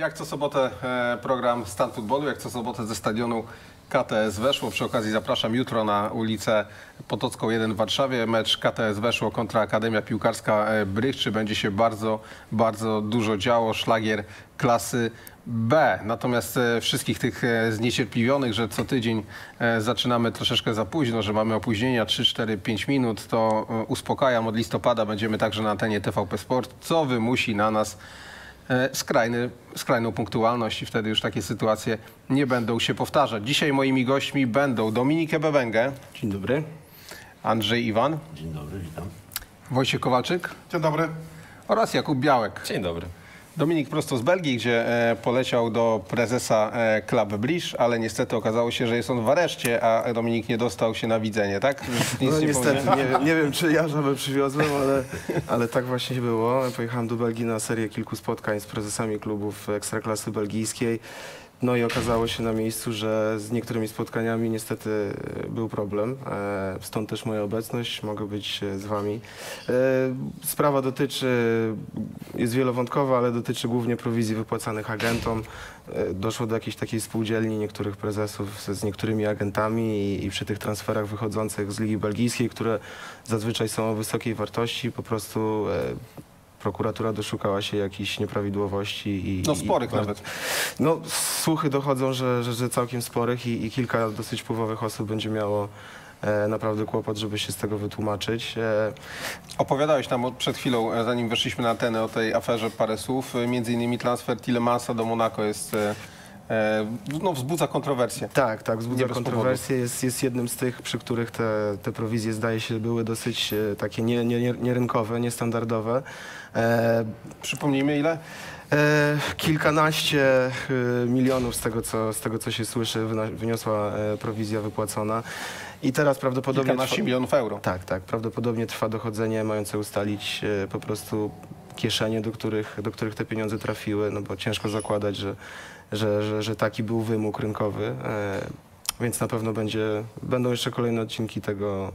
Jak co sobotę e, program Stan Futbolu, jak co sobotę ze stadionu KTS Weszło. Przy okazji zapraszam jutro na ulicę Potocką 1 w Warszawie. Mecz KTS Weszło kontra Akademia Piłkarska e, Brychczy. Będzie się bardzo, bardzo dużo działo. Szlagier klasy B. Natomiast e, wszystkich tych zniecierpliwionych, że co tydzień zaczynamy troszeczkę za późno, że mamy opóźnienia 3, 4, 5 minut, to uspokajam. Od listopada będziemy także na antenie TVP Sport, co wymusi na nas skrajny, skrajną punktualność i wtedy już takie sytuacje nie będą się powtarzać. Dzisiaj moimi gośćmi będą Dominik Ebewęgę, Dzień dobry. Andrzej Iwan, Dzień dobry, witam. Wojciech Kowalczyk Dzień dobry. oraz Jakub Białek. Dzień dobry. Dominik prosto z Belgii, gdzie e, poleciał do prezesa e, Club Bliż, ale niestety okazało się, że jest on w areszcie, a Dominik nie dostał się na widzenie, tak? Nic No nie niestety, nie, wiem- nie wiem czy ja żabę przywiozłem, ale, ale tak właśnie było. Pojechałem do Belgii na serię kilku spotkań z prezesami klubów Ekstraklasy Belgijskiej. No i okazało się na miejscu, że z niektórymi spotkaniami niestety e, był problem. E, Stąd też moja obecność, mogę być e, z wami. Sprawa dotyczy, jest wielowątkowa, ale dotyczy głównie prowizji wypłacanych agentom. Doszło do jakiejś takiej spółdzielni niektórych prezesów z, niektórymi agentami i, przy tych transferach wychodzących z Ligi Belgijskiej, które zazwyczaj są o wysokiej wartości, po prostu prokuratura doszukała się jakichś nieprawidłowości. I, No sporych i, nawet. No słuchy dochodzą, że, że, że całkiem sporych i, i kilka dosyć wpływowych osób będzie miało e, naprawdę kłopot, żeby się z tego wytłumaczyć. E, Opowiadałeś nam od- przed chwilą, e, zanim weszliśmy na antenę, o tej aferze parę słów. Między innymi transfer Tillemansa do Monako jest, no, wzbudza kontrowersje. Tak, tak, wzbudza bez kontrowersje. Jest, jest jednym z tych, przy których te, te prowizje zdaje się były dosyć e, takie nie, nie, nie, nierynkowe, niestandardowe. E, Przypomnijmy ile? e, kilkanaście e, milionów z tego, co, z tego, co się słyszy, wyniosła e, prowizja wypłacona. I teraz prawdopodobnie... Kilkanaście trwa- milionów euro. Tak, tak. Prawdopodobnie trwa dochodzenie mające ustalić e, po prostu kieszenie, do których, do których te pieniądze trafiły, no bo ciężko zakładać, że, że, że, że taki był wymóg rynkowy. E, więc na pewno będzie, będą jeszcze kolejne odcinki tego,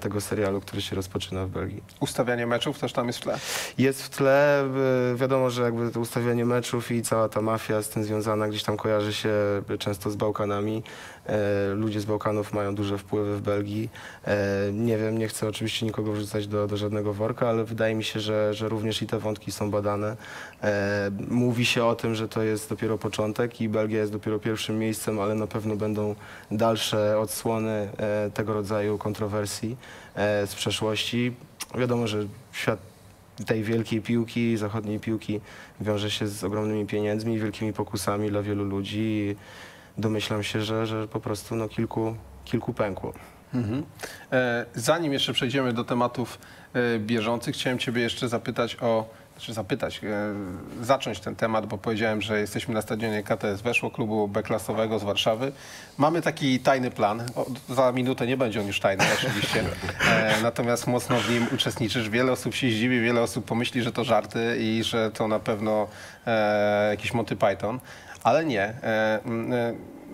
tego serialu, który się rozpoczyna w Belgii. Ustawianie meczów też tam jest w tle. Jest w tle, e, wiadomo, że jakby to ustawianie meczów i cała ta mafia z tym związana gdzieś tam kojarzy się często z Bałkanami. E, Ludzie z Bałkanów mają duże wpływy w Belgii. E, Nie wiem, nie chcę oczywiście nikogo wrzucać do, do żadnego worka, ale wydaje mi się, że, że również i te wątki są badane. E, Mówi się o tym, że to jest dopiero początek i Belgia jest dopiero pierwszym miejscem, ale na pewno będą dalsze odsłony e, tego rodzaju kontrowersji e, z przeszłości. Wiadomo, że świat tej wielkiej piłki, zachodniej piłki wiąże się z ogromnymi pieniędzmi, wielkimi pokusami dla wielu ludzi. I domyślam się, że, że po prostu no, kilku, kilku pękło. Mhm. E, Zanim jeszcze przejdziemy do tematów e, bieżących, chciałem Ciebie jeszcze zapytać o, znaczy zapytać, e, zacząć ten temat, bo powiedziałem, że jesteśmy na stadionie KTS Weszło, klubu B-klasowego z Warszawy. Mamy taki tajny plan, o, za minutę nie będzie on już tajny oczywiście, e, natomiast mocno w nim uczestniczysz. Wiele osób się zdziwi, wiele osób pomyśli, że to żarty i że to na pewno e, jakiś Monty Python, ale nie.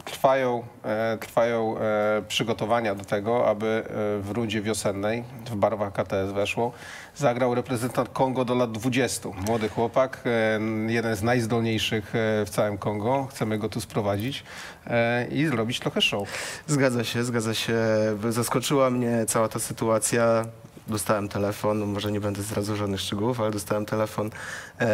Trwają, e, trwają e, przygotowania do tego, aby e, w rundzie wiosennej w barwach KTS weszło. Zagrał reprezentant Kongo do lat 20. Młody chłopak, jeden z najzdolniejszych w całym Kongo. Chcemy go tu sprowadzić i zrobić trochę show. Zgadza się, zgadza się. Zaskoczyła mnie cała ta sytuacja. Dostałem telefon, no może nie będę zdradzał żadnych szczegółów, ale dostałem telefon e,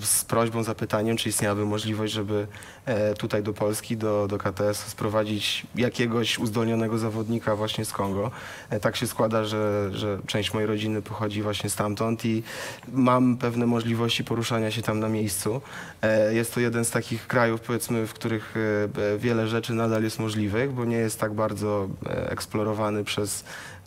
z prośbą, zapytaniem, czy istniałaby możliwość, żeby e, tutaj do Polski, do, do KTS sprowadzić jakiegoś uzdolnionego zawodnika właśnie z Kongo. E, tak się składa, że, że część mojej rodziny pochodzi właśnie stamtąd i mam pewne możliwości poruszania się tam na miejscu. E, jest to jeden z takich krajów, powiedzmy, w których e, wiele rzeczy nadal jest możliwych, bo nie jest tak bardzo e, eksplorowany przez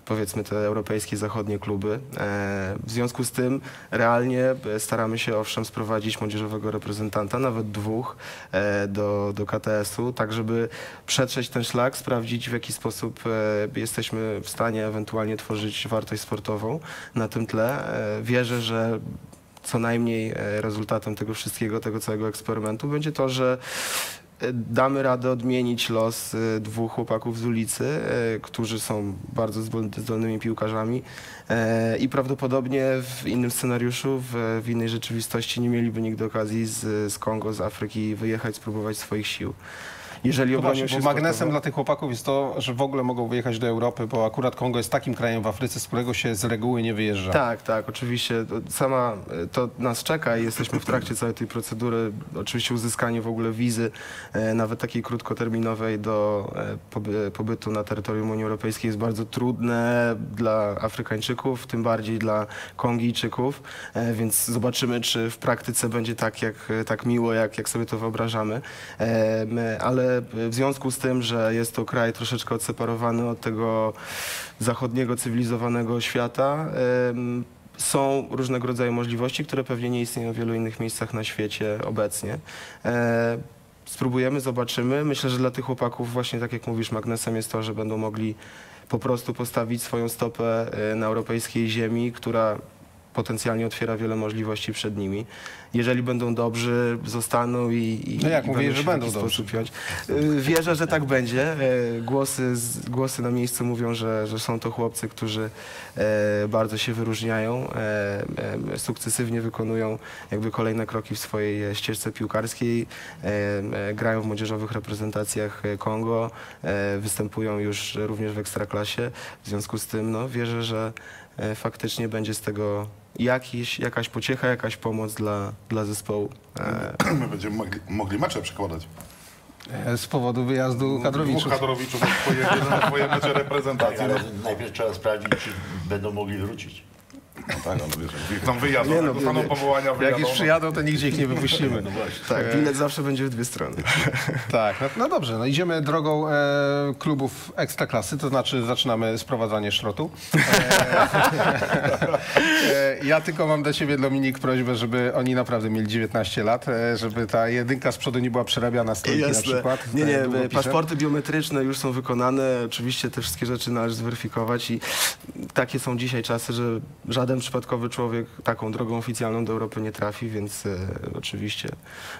powiedzmy te europejskie, zachodnie kluby. E, W związku z tym realnie e, staramy się owszem sprowadzić młodzieżowego reprezentanta, nawet dwóch, e, do, do KTS-u, tak żeby przetrzeć ten szlak, sprawdzić w jaki sposób jesteśmy w stanie ewentualnie tworzyć wartość sportową na tym tle. Wierzę, że co najmniej rezultatem tego wszystkiego, tego całego eksperymentu będzie to, że damy radę odmienić los e, dwóch chłopaków z ulicy, e, którzy są bardzo zdol- zdolnymi piłkarzami e, i prawdopodobnie w innym scenariuszu, w, innej rzeczywistości nie mieliby nigdy okazji z Kongo, z Afryki wyjechać, spróbować swoich sił. Jeżeli obronią właśnie, się bo magnesem sportowo- dla tych chłopaków jest to, że w ogóle mogą wyjechać do Europy, bo akurat Kongo jest takim krajem w Afryce, z którego się z reguły nie wyjeżdża. Tak, tak, oczywiście. To Sama to nas czeka i jesteśmy w trakcie całej tej procedury. Oczywiście uzyskanie w ogóle wizy, e, nawet takiej krótkoterminowej do e, poby, pobytu na terytorium Unii Europejskiej jest bardzo trudne dla Afrykańczyków, tym bardziej dla Kongijczyków, e, więc zobaczymy, czy w praktyce będzie tak, jak, tak miło, jak, jak sobie to wyobrażamy. My- Ale w związku z tym, że jest to kraj troszeczkę odseparowany od tego zachodniego, cywilizowanego świata, są różnego rodzaju możliwości, które pewnie nie istnieją w wielu innych miejscach na świecie obecnie. E, Spróbujemy, zobaczymy. Myślę, że dla tych chłopaków właśnie tak jak mówisz, magnesem jest to, że będą mogli po prostu postawić swoją stopę e, na europejskiej ziemi, która potencjalnie otwiera wiele możliwości przed nimi. Jeżeli będą dobrzy, zostaną i, i No jak i mówię, że będą dobrzy. piąć. Y, Wierzę, że tak będzie. E, Głosy, głosy na miejscu mówią, że, że są to chłopcy, którzy e, bardzo się wyróżniają, e, sukcesywnie wykonują jakby kolejne kroki w swojej ścieżce piłkarskiej, grają w młodzieżowych reprezentacjach Kongo, występują już również w Ekstraklasie. W związku z tym no, wierzę, że faktycznie będzie z tego jakiś, jakaś pociecha, jakaś pomoc dla, dla zespołu. E, My będziemy mogli, mogli mecze przekładać. E, Z powodu wyjazdu kadrowiczów. Dwóch kadrowiczów pojedzie na swoje mecze reprezentacji. Tak, No, ale najpierw trzeba sprawdzić, czy będą mogli wrócić. No tak, wiesz, jak tam wyjadą, Nie jak no, dostaną powołania, Jak wyjadą. już no. przyjadą, to nigdzie ich nie wypuścimy. No właśnie. tak, bilet zawsze będzie w dwie strony. Tak, no, no dobrze, no idziemy drogą e, klubów ekstraklasy, to znaczy zaczynamy sprowadzanie szrotu. E, e, ja tylko mam do ciebie, Dominik, prośbę, żeby oni naprawdę mieli 19 lat, e, żeby ta jedynka z przodu nie była przerabiana z trójki na przykład. Nie, z nie, długopisem. paszporty biometryczne już są wykonane. Oczywiście te wszystkie rzeczy należy zweryfikować i takie są dzisiaj czasy, że żaden przypadkowy człowiek taką drogą oficjalną do Europy nie trafi, więc e, oczywiście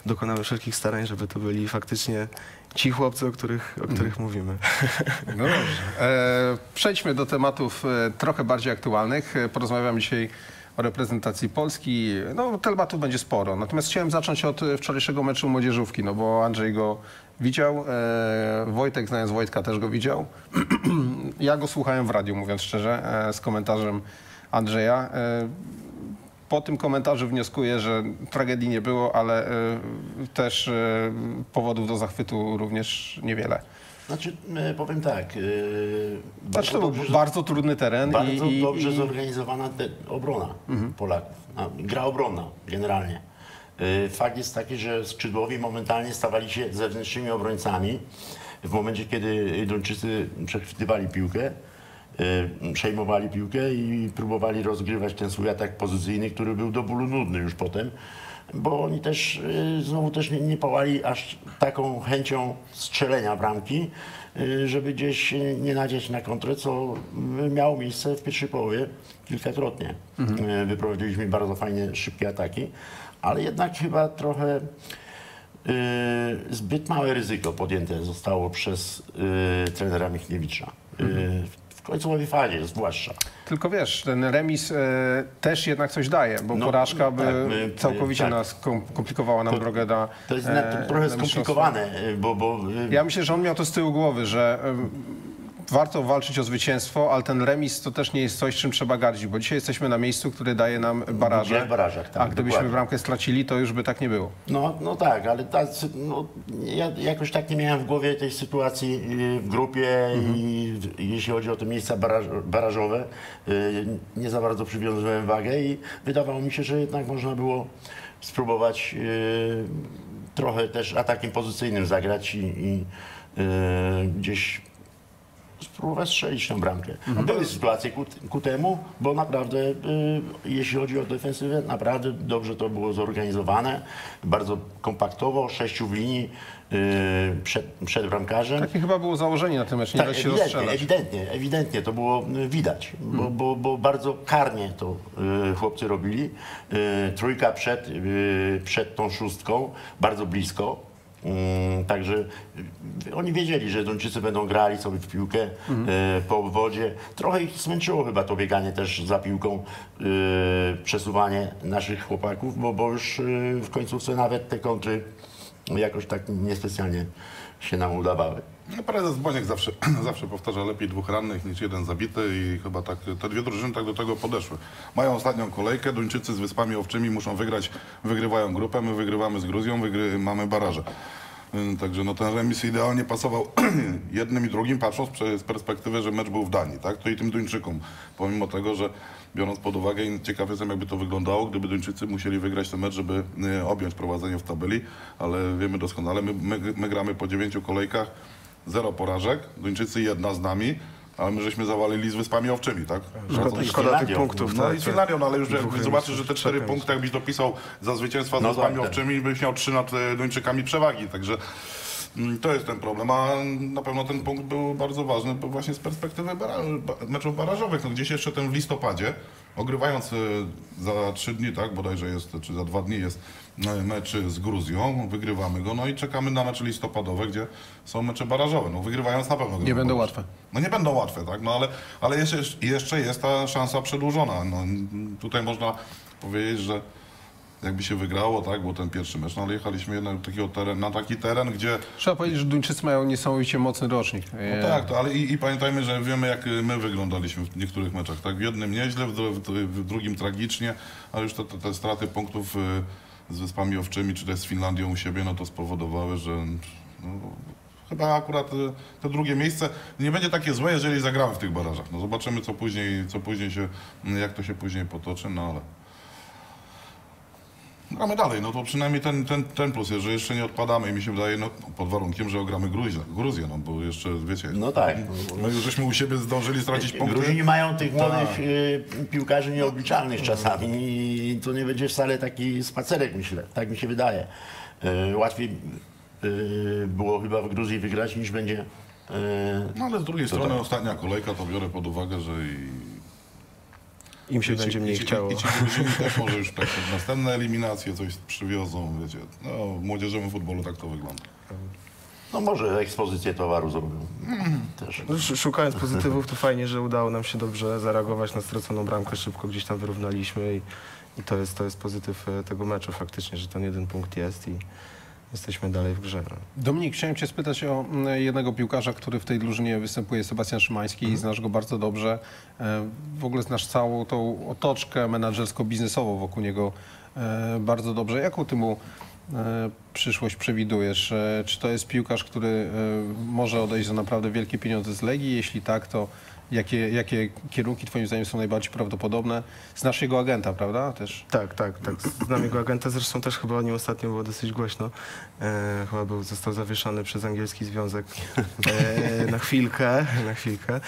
dokonamy wszelkich starań, żeby to byli faktycznie ci chłopcy, o których, o których mówimy. No dobrze. E, przejdźmy do tematów e, trochę bardziej aktualnych. E, Porozmawiamy dzisiaj o reprezentacji Polski. No, tematów będzie sporo. Natomiast chciałem zacząć od e, wczorajszego meczu młodzieżówki, no bo Andrzej go widział, e, Wojtek, znając Wojtka, też go widział. ja go słuchałem w radiu, mówiąc szczerze, e, z komentarzem Andrzeja. E, po tym komentarzu wnioskuję, że tragedii nie było, ale e, też e, powodów do zachwytu również niewiele. Znaczy, powiem tak. Znaczy to był dobrze, bardzo trudny teren bardzo i, dobrze i zorganizowana obrona Polaków. A, gra obronna generalnie. Fakt jest taki, że skrzydłowi momentalnie stawali się zewnętrznymi obrońcami. W momencie, kiedy Duńczycy przechwytywali piłkę, przejmowali piłkę i próbowali rozgrywać ten swój atak pozycyjny, który był do bólu nudny już potem, bo oni też e, znowu też nie, nie pałali aż taką chęcią strzelenia bramki, e, żeby gdzieś nie nadzieć na kontrę, co miało miejsce w pierwszej połowie kilkakrotnie. E, Wyprowadziliśmy bardzo fajne, szybkie ataki, ale jednak chyba trochę zbyt małe ryzyko podjęte zostało przez trenera Michniewicza. E, W końcowej fazie zwłaszcza. tylko wiesz, ten remis e, też jednak coś daje, bo No, porażka by tak, my- całkowicie tak. nas kom, komplikowała nam drogę na To jest e, na, to trochę na skomplikowane, bo, bo Ja myślę, że on miał to z tyłu głowy, że warto walczyć o zwycięstwo, ale ten remis to też nie jest coś, czym trzeba gardzić, bo dzisiaj jesteśmy na miejscu, które daje nam baraże. w barażach, tak, a gdybyśmy dokładnie. bramkę stracili, to już by tak nie było. No, no tak, ale ta, no, ja jakoś tak nie miałem w głowie tej sytuacji y, w grupie i w- jeśli chodzi o te miejsca baraż, barażowe, y, nie za bardzo przywiązywałem wagę i wydawało mi się, że jednak można było spróbować y, trochę też atakiem pozycyjnym zagrać i, i gdzieś spróbować strzelić tę bramkę. Były sytuacje ku, ku temu, bo naprawdę, y, jeśli chodzi o defensywę, naprawdę dobrze to było zorganizowane. Bardzo kompaktowo, sześciu w linii y, przed, przed bramkarzem. Takie chyba było założenie na tym meczu, nie Tak, da się ewidentnie, ewidentnie, ewidentnie to było widać, bo, bo, bo bardzo karnie to y, chłopcy robili. Y, trójka przed, przed tą szóstką, bardzo blisko. Mm, Także y, oni wiedzieli, że Duńczycy będą grali sobie w piłkę e, po obwodzie. Trochę ich zmęczyło chyba to bieganie też za piłką, e, przesuwanie naszych chłopaków, bo, bo już w końcówce nawet te kontry jakoś tak niespecjalnie się nam udawały. No, prezes Boniek zawsze, zawsze powtarza lepiej dwóch rannych niż jeden zabity i chyba tak te dwie drużyny tak do tego podeszły. Mają ostatnią kolejkę, Duńczycy z Wyspami Owczymi muszą wygrać, wygrywają grupę, my wygrywamy z Gruzją, wygry, mamy baraże. Ym, Także no, ten remis idealnie pasował jednym i drugim, patrząc z perspektywy, że mecz był w Danii, tak? To i tym Duńczykom, pomimo tego, że biorąc pod uwagę, i ciekaw jestem jakby to wyglądało, gdyby Duńczycy musieli wygrać ten mecz, żeby y, objąć prowadzenie w tabeli, ale wiemy doskonale, my, my, my gramy po dziewięciu kolejkach, zero porażek, Duńczycy jedna z nami, ale my żeśmy zawalili z Wyspami Owczymi, tak? Szkoda, i szkoda tych punktów. No tak, i z tak. Finlandią, no ale już jak Dwóch zobaczysz, że te cztery punkty, jakbyś dopisał za zwycięstwa z No Wyspami tak, tak. Owczymi, byś miał trzy nad e, Duńczykami przewagi, także to jest ten problem, a na pewno ten punkt był bardzo ważny, bo właśnie z perspektywy meczów barażowych, no gdzieś jeszcze ten w listopadzie, ogrywając e, za trzy dni, tak, bodajże jest, czy za dwa dni jest e, mecz z Gruzją, wygrywamy go, no i czekamy na mecze listopadowe, gdzie są mecze barażowe, no wygrywając na pewno. Nie będą łatwe. No nie będą łatwe, tak? No ale, ale jeszcze, jeszcze jest ta szansa przedłużona. No, tutaj można powiedzieć, że jakby się wygrało, tak, był ten pierwszy mecz, no ale jechaliśmy jednak takiego teren, na taki teren, gdzie Trzeba powiedzieć, że Duńczycy mają niesamowicie mocny rocznik. No tak, to, ale i, i pamiętajmy, że wiemy jak my wyglądaliśmy w niektórych meczach, tak? W jednym nieźle, w, w, w drugim tragicznie, ale już te, te, te straty punktów y, z Wyspami Owczymi, czy też z Finlandią u siebie, no to spowodowały, że no, chyba akurat y, to drugie miejsce nie będzie takie złe, jeżeli zagramy w tych barażach. No zobaczymy, co później, co później się, jak to się później potoczy, no ale... Gramy dalej, no to przynajmniej ten, ten, ten plus jest, że jeszcze nie odpadamy i mi się wydaje, no pod warunkiem, że ogramy Gruzję, Gruzję no bo jeszcze, wiecie, No tak. My już żeśmy u siebie zdążyli stracić punkty. Gruzini mają tych młodych Tak. y, piłkarzy nieobliczalnych czasami i to nie będzie wcale taki spacerek, myślę. Tak mi się wydaje. Y, łatwiej y, było chyba w Gruzji wygrać niż będzie. No ale z drugiej strony ostatnia kolejka, to biorę pod uwagę, że i... Im się i ci- będzie mniej ci, chciało. I ci Gruzini też może już tak następne eliminacje coś przywiozą, wiecie. No w młodzieżowym futbolu tak to wygląda. No może ekspozycję towaru zrobią. Też. No, sz- Szukając pozytywów, to fajnie, że udało nam się dobrze zareagować na straconą bramkę, szybko gdzieś tam wyrównaliśmy i, i to, jest, to jest pozytyw e, tego meczu faktycznie, że ten jeden punkt jest i jesteśmy dalej w grze. Dominik, chciałem cię spytać o mm, jednego piłkarza, który w tej drużynie występuje, Sebastian Szymański. Mhm. Znasz go bardzo dobrze. E, W ogóle znasz całą tą otoczkę menadżersko-biznesową wokół niego e, bardzo dobrze. Jaką ty mu e, przyszłość przewidujesz? Czy to jest piłkarz, który może odejść za naprawdę wielkie pieniądze z Legii? Jeśli tak, to jakie, jakie kierunki twoim zdaniem są najbardziej prawdopodobne? Znasz jego agenta, prawda? Też. Tak, tak, tak. Znam jego agenta, zresztą też chyba o nim ostatnio było dosyć głośno. E, chyba był, został zawieszony przez angielski związek e, na chwilkę, na chwilkę.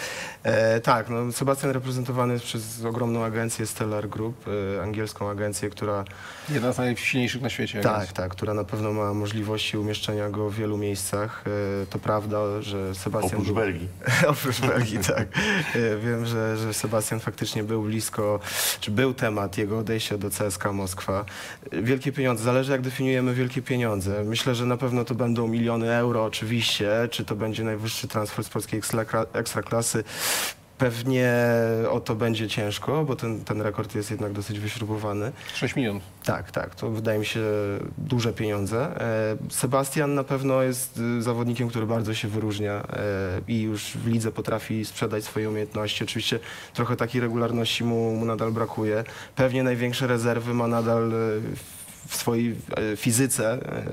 E, tak, no, Sebastian reprezentowany jest przez ogromną agencję Stellar Group, e, angielską agencję, która Jedna z najsilniejszych na świecie. jak Tak, jest. tak, która na pewno ma możliwości umieszczenia go w wielu miejscach. E, To prawda, że Sebastian. Oprócz był- Belgii. Oprócz Belgii, tak. E, Wiem, że, że Sebastian faktycznie był blisko, czy był temat jego odejścia do CSK Moskwa. Wielkie pieniądze, zależy jak definiujemy wielkie pieniądze. Myślę, że na pewno to będą miliony euro oczywiście, czy to będzie najwyższy transfer z polskiej ekstrakla- ekstraklasy. Pewnie o to będzie ciężko, bo ten, ten rekord jest jednak dosyć wyśrubowany. 6 milionów. Tak, tak, to wydaje mi się duże pieniądze. E, Sebastian na pewno jest y, zawodnikiem, który bardzo się wyróżnia e, i już w lidze potrafi sprzedać swoje umiejętności. Oczywiście trochę takiej regularności mu, mu nadal brakuje. Pewnie największe rezerwy ma nadal e, w swojej e, fizyce. E,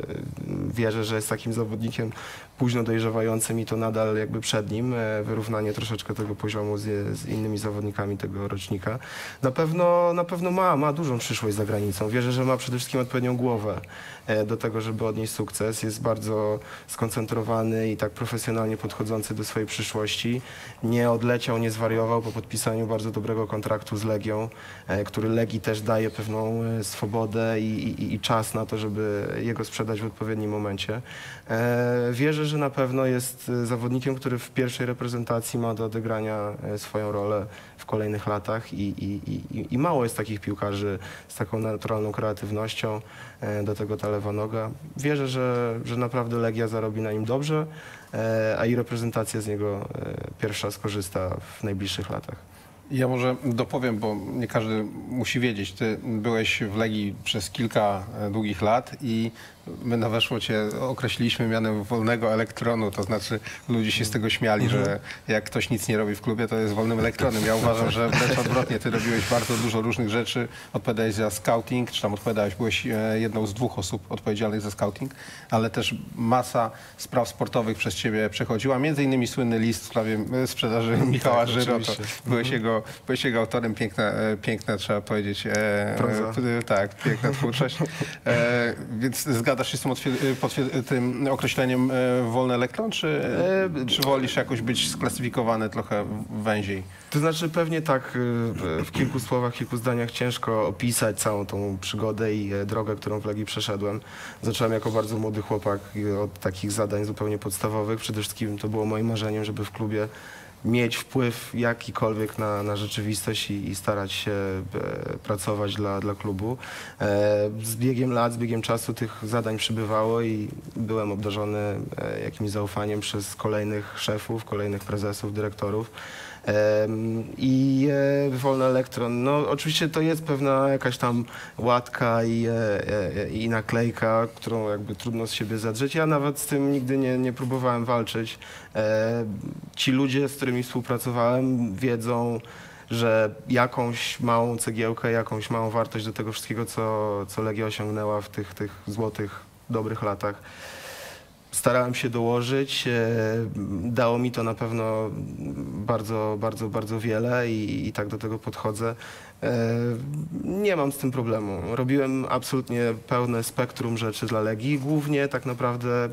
Wierzę, że jest takim zawodnikiem późno dojrzewającym i to nadal jakby przed nim. e, Wyrównanie troszeczkę tego poziomu z, z innymi zawodnikami tego rocznika. Na pewno, na pewno ma, ma dużą przyszłość za granicą. Wierzę, że ma przede wszystkim odpowiednią głowę e, do tego, żeby odnieść sukces. Jest bardzo skoncentrowany i tak profesjonalnie podchodzący do swojej przyszłości. Nie odleciał, nie zwariował po podpisaniu bardzo dobrego kontraktu z Legią, e, który Legii też daje pewną swobodę i, i, i, czas na to, żeby jego sprzedać w odpowiednim momencie. E, że na pewno jest e, zawodnikiem, który w pierwszej reprezentacji ma do odegrania e, swoją rolę w kolejnych latach i, i, i, i mało jest takich piłkarzy z taką naturalną kreatywnością e, do tego ta lewa noga. Wierzę, że, że naprawdę Legia zarobi na nim dobrze, a i reprezentacja z niego pierwsza skorzysta w najbliższych latach. Ja może dopowiem, bo nie każdy musi wiedzieć. Ty byłeś w Legii przez kilka długich lat i my na weszło cię określiliśmy mianem wolnego elektronu, to znaczy ludzie się z tego śmiali, że jak ktoś nic nie robi w klubie, to jest wolnym elektronem. Ja uważam, że wręcz odwrotnie, ty robiłeś bardzo dużo różnych rzeczy, odpowiadałeś za scouting, czy tam odpowiadałeś, byłeś e, jedną z dwóch osób odpowiedzialnych za scouting, ale też masa spraw sportowych przez ciebie przechodziła, między innymi słynny list w sprawie e, sprzedaży Michała Tak, Żyro, to byłeś jego, byłeś jego autorem, piękne, e, piękne trzeba powiedzieć, e, e, tak, piękna twórczość. E, więc zgadzasz się z tym, otwier- potwier- tym określeniem e, wolny elektron, czy, E, czy wolisz jakoś być sklasyfikowany trochę węziej? To znaczy pewnie tak y, w kilku słowach, kilku zdaniach ciężko opisać całą tą przygodę i e, drogę, którą w Legii przeszedłem. Zacząłem jako bardzo młody chłopak od takich zadań zupełnie podstawowych. Przede wszystkim to było moim marzeniem, żeby w klubie mieć wpływ jakikolwiek na, na rzeczywistość i, i starać się e, pracować dla, dla klubu. E, z biegiem lat, z biegiem czasu tych zadań przybywało i byłem obdarzony e, jakimś zaufaniem przez kolejnych szefów, kolejnych prezesów, dyrektorów. I e, wolny elektron. No oczywiście to jest pewna jakaś tam łatka i, e, e, i naklejka, którą jakby trudno z siebie zadrzeć. Ja nawet z tym nigdy nie, nie próbowałem walczyć. Ci ludzie, z którymi współpracowałem, wiedzą, że jakąś małą cegiełkę, jakąś małą wartość do tego wszystkiego, co, co Legia osiągnęła w tych, tych złotych, dobrych latach. Starałem się dołożyć. e, Dało mi to na pewno bardzo, bardzo, bardzo wiele i, i tak do tego podchodzę. E, Nie mam z tym problemu. Robiłem absolutnie pełne spektrum rzeczy dla Legii. Głównie tak naprawdę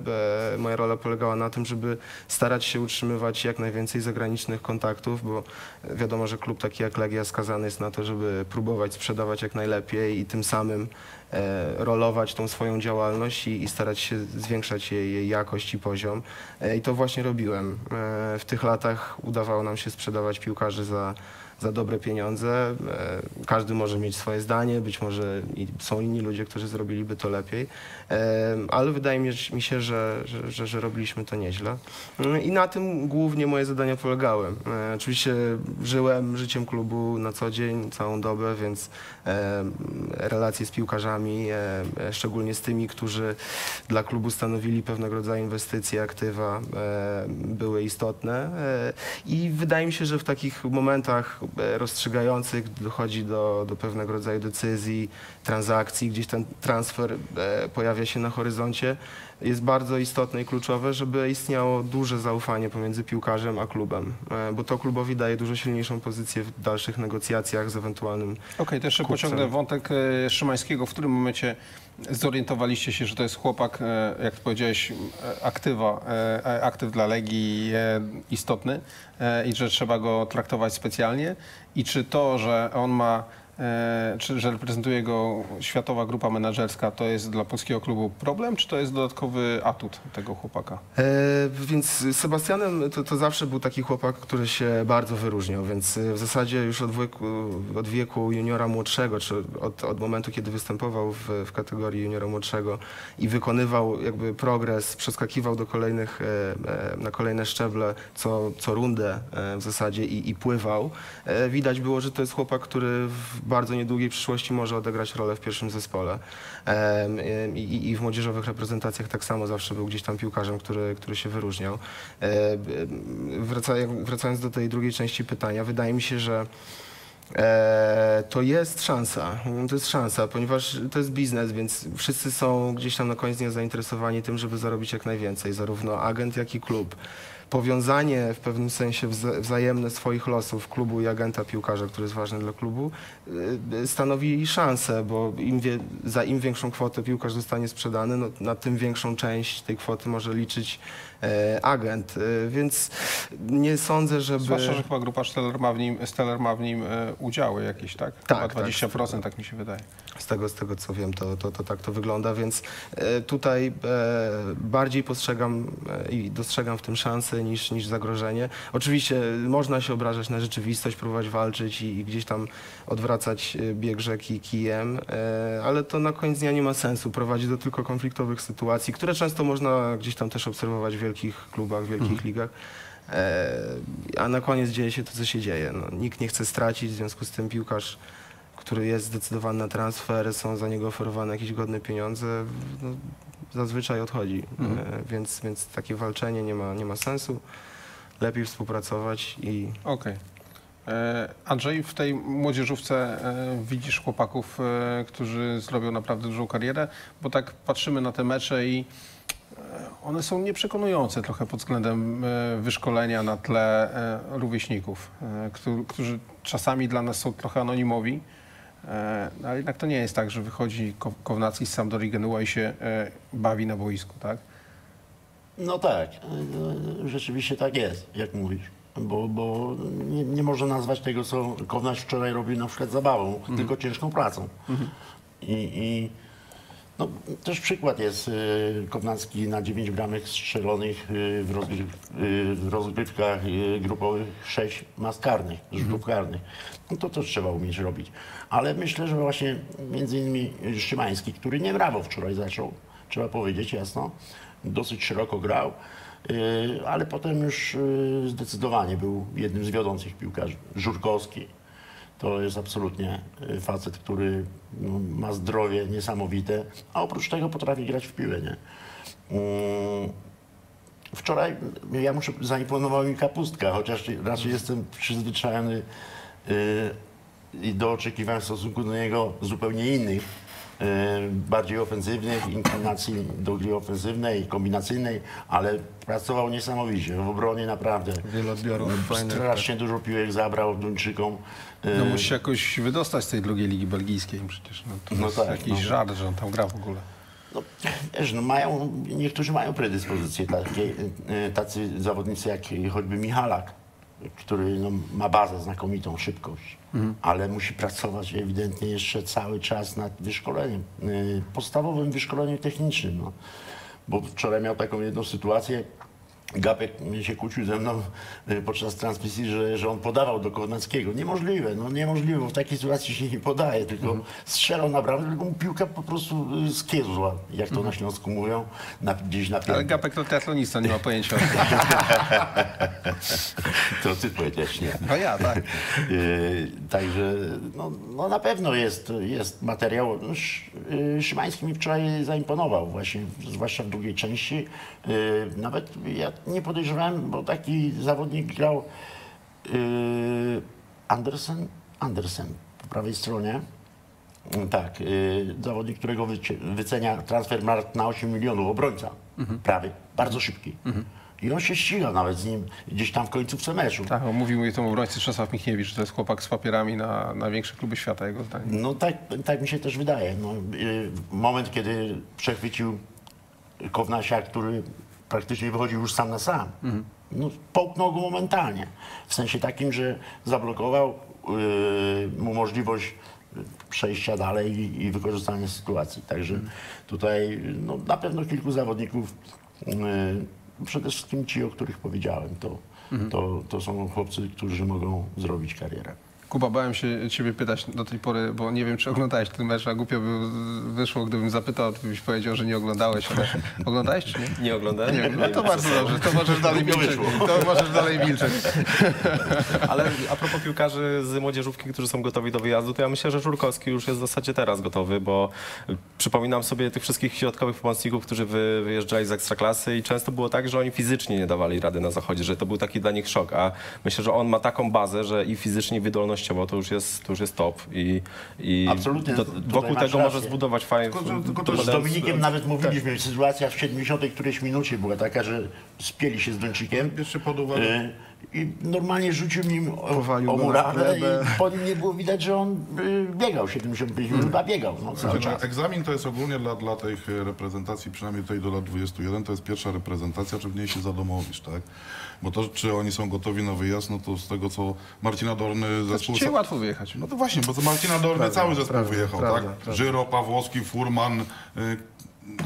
e, moja rola polegała na tym, żeby starać się utrzymywać jak najwięcej zagranicznych kontaktów, bo wiadomo, że klub taki jak Legia skazany jest na to, żeby próbować sprzedawać jak najlepiej i tym samym rolować tą swoją działalność i, i starać się zwiększać jej, jej jakość i poziom. E, I to właśnie robiłem. E, w tych latach udawało nam się sprzedawać piłkarzy za, za dobre pieniądze. E, każdy może mieć swoje zdanie, być może są inni ludzie, którzy zrobiliby to lepiej, E, ale wydaje mi się, że, że, że, robiliśmy to nieźle. Mm, I na tym głównie moje zadania polegały. E, Oczywiście żyłem życiem klubu na co dzień, całą dobę, więc relacje z piłkarzami, szczególnie z tymi, którzy dla klubu stanowili pewnego rodzaju inwestycje, aktywa, były istotne. I wydaje mi się, że w takich momentach rozstrzygających dochodzi do, do pewnego rodzaju decyzji, transakcji, gdzieś ten transfer e, pojawia się na horyzoncie. Jest bardzo istotne i kluczowe, żeby istniało duże zaufanie pomiędzy piłkarzem a klubem, e, bo to klubowi daje dużo silniejszą pozycję w dalszych negocjacjach z ewentualnym Okej, to jeszcze Kupcem. pociągnę wątek e, Szymańskiego. W którym momencie zorientowaliście się, że to jest chłopak, e, jak powiedziałeś, aktywa, aktyw dla Legii istotny i że trzeba go traktować specjalnie? I czy to, że on ma, czy że reprezentuje go światowa grupa menedżerska, to jest dla polskiego klubu problem, czy to jest dodatkowy atut tego chłopaka? E, więc Sebastianem to, to zawsze był taki chłopak, który się bardzo wyróżniał, więc e, w zasadzie już od wieku, od wieku juniora młodszego, czy od, od momentu, kiedy występował w, w kategorii juniora młodszego i wykonywał jakby progres, przeskakiwał do kolejnych, e, e, na kolejne szczeble co, co rundę e, w zasadzie i, i pływał, e, widać było, że to jest chłopak, który w bardzo niedługiej przyszłości może odegrać rolę w pierwszym zespole. I, I w młodzieżowych reprezentacjach tak samo zawsze był gdzieś tam piłkarzem, który, który się wyróżniał. Wracając do tej drugiej części pytania, wydaje mi się, że E, to jest szansa. To jest szansa, ponieważ to jest biznes, więc wszyscy są gdzieś tam na koniec dnia zainteresowani tym, żeby zarobić jak najwięcej, zarówno agent, jak i klub. Powiązanie w pewnym sensie wza- wzajemne swoich losów klubu i agenta piłkarza, który jest ważny dla klubu, y, stanowi szansę, bo im wie, za im większą kwotę piłkarz zostanie sprzedany, no, na tym większą część tej kwoty może liczyć e, agent. E, więc nie sądzę, żeby... Zwłaszcza, że chyba grupa Steller ma w nim, Steller ma w nim e, udziały jakieś, tak? Tak, Chyba tak. 20%, tak mi się wydaje. Z tego, z tego co wiem, to, to, to tak to wygląda, więc e, tutaj e, bardziej postrzegam e, i dostrzegam w tym szansę niż, niż zagrożenie. Oczywiście można się obrażać na rzeczywistość, próbować walczyć i, i gdzieś tam odwracać bieg rzeki kijem, ale to na koniec dnia nie ma sensu. Prowadzi do tylko konfliktowych sytuacji, które często można gdzieś tam też obserwować w wielkich klubach, w wielkich ligach. E, a na koniec dzieje się to, co się dzieje. No, nikt nie chce stracić, w związku z tym piłkarz który jest zdecydowany na transfer, są za niego oferowane jakieś godne pieniądze, no, zazwyczaj odchodzi. E, więc, więc takie walczenie nie ma, nie ma sensu. Lepiej współpracować i Okej. E, Andrzej, w tej młodzieżówce e, widzisz chłopaków, którzy zrobią naprawdę dużą karierę, bo tak patrzymy na te mecze i one są nieprzekonujące trochę pod względem wyszkolenia na tle rówieśników, którzy, czasami dla nas są trochę anonimowi, no ale jednak to nie jest tak, że wychodzi Ko- Kownacki z Sampdorii Genua i się e, bawi na boisku, tak? No tak, e, rzeczywiście tak jest, jak mówisz. Bo, bo nie, nie można nazwać tego, co Kownaś wczoraj robił na przykład zabawą, tylko ciężką pracą. I, i no, też przykład jest Kownacki na 9 bramek strzelonych w, rozgryw, w rozgrywkach grupowych 6 mas karnych, rzutów karnych. No to też trzeba umieć robić. Ale myślę, że właśnie między innymi Szymański, który nie brawo wczoraj zaczął, trzeba powiedzieć jasno, dosyć szeroko grał, y, ale potem już y, zdecydowanie był jednym z wiodących piłkarzy. Żurkowski, to jest absolutnie y, facet, który no, ma zdrowie niesamowite, a oprócz tego potrafi grać w piłę, nie? Mm, Wczoraj ja muszę, zaimponował mi kapustka, chociaż raczej jestem przyzwyczajony i do oczekiwań w stosunku do niego zupełnie innych, y, bardziej ofensywnych, inklinacji do gry ofensywnej, kombinacyjnej, ale pracował niesamowicie. W obronie naprawdę wiele odbiorów fajnych. strasznie dużo piłek zabrał Duńczykom. Y, No musi się jakoś wydostać z tej drugiej ligi belgijskiej przecież. No, to No jest tak, jakiś no. żart, że on tam gra w ogóle. No, wiesz, no mają, niektórzy mają predyspozycje, takie, y, tacy zawodnicy jak choćby Michalak, który no, ma bazę znakomitą, szybkość, ale musi pracować ewidentnie jeszcze cały czas nad wyszkoleniem, y, podstawowym wyszkoleniem technicznym. No. Bo wczoraj miał taką jedną sytuację, Gapek się kłócił ze mną y, podczas transmisji, że, że on podawał do Kownackiego. Niemożliwe, no niemożliwe, bo w takiej sytuacji się nie podaje, tylko strzelał na bramę, tylko mu piłka po prostu y, skiezła, jak to na Śląsku mówią, na, gdzieś na Ale piętę. Gapek to triatlonista, nie ma pojęcia. To ty powiedziałeś, nie. No ja, tak. Yy, Także no, no na pewno jest, jest materiał. No, Sz- Szymański mi wczoraj zaimponował właśnie, zwłaszcza w drugiej części. Nawet ja nie podejrzewałem, bo taki zawodnik grał yy, Andersen, Andersen po prawej stronie. Tak, yy, zawodnik, którego wycenia transfer markt na 8 milionów, obrońca prawy, bardzo szybki. I on się ściga nawet z nim gdzieś tam w końcówce meczu. Tak, on mówił mi to obrońcy Czesław Michniewicz, że to jest chłopak z papierami na, na większe kluby świata, jego zdaniem. No tak, tak mi się też wydaje. No, y, moment, kiedy przechwycił Kownasia, który praktycznie wychodził już sam na sam, no, połknął go momentalnie. W sensie takim, że zablokował y, mu możliwość przejścia dalej i, wykorzystania sytuacji. Także tutaj no, na pewno kilku zawodników, y, przede wszystkim ci, o których powiedziałem, to, to, to są chłopcy, którzy mogą zrobić karierę. Kuba, bałem się ciebie pytać do tej pory, bo nie wiem, czy oglądałeś ten mecz, a głupio by wyszło, gdybym zapytał, to byś powiedział, że nie oglądałeś, ale oglądałeś czy nie? Nie oglądałem. Nie, no to bardzo dobrze, to możesz dalej milczeć. To możesz dalej milczeć. Ale a propos piłkarzy z młodzieżówki, którzy są gotowi do wyjazdu, to ja myślę, że Żurkowski już jest w zasadzie teraz gotowy, bo przypominam sobie tych wszystkich środkowych pomocników, którzy wy, wyjeżdżali z ekstraklasy i często było tak, że oni fizycznie nie dawali rady na zachodzie, że to był taki dla nich szok, a myślę, że on ma taką bazę, że i fizycznie, i wydolnościowo to już jest, to już jest top i, i Absolutnie, do, wokół tego rację. może zbudować fajny... Tylko, tylko To z Dominikiem nawet mówiliśmy, Tak. sytuacja w 70 którejś minucie była taka, że spieli się z Duńczykiem. Bierzcie pod uwagę, Y, i normalnie rzucił nim o, Powalił o murawę i po nim nie było widać, że on y, biegał 75 minut, a biegał no, cały Znaczy, czas. egzamin to jest ogólnie dla, dla tych e, reprezentacji, przynajmniej tutaj do lat 21, to jest pierwsza reprezentacja, czy w niej się zadomowisz, tak? Bo to, czy oni są gotowi na wyjazd, no to z tego, co Marcina Dorny zespół... Dzisiaj łatwo wyjechać. No to właśnie, bo to Marcina Dorny Prawda, cały zespół prawda, wyjechał, prawda, tak? prawda. Żyro, Pawłowski, Furman, y,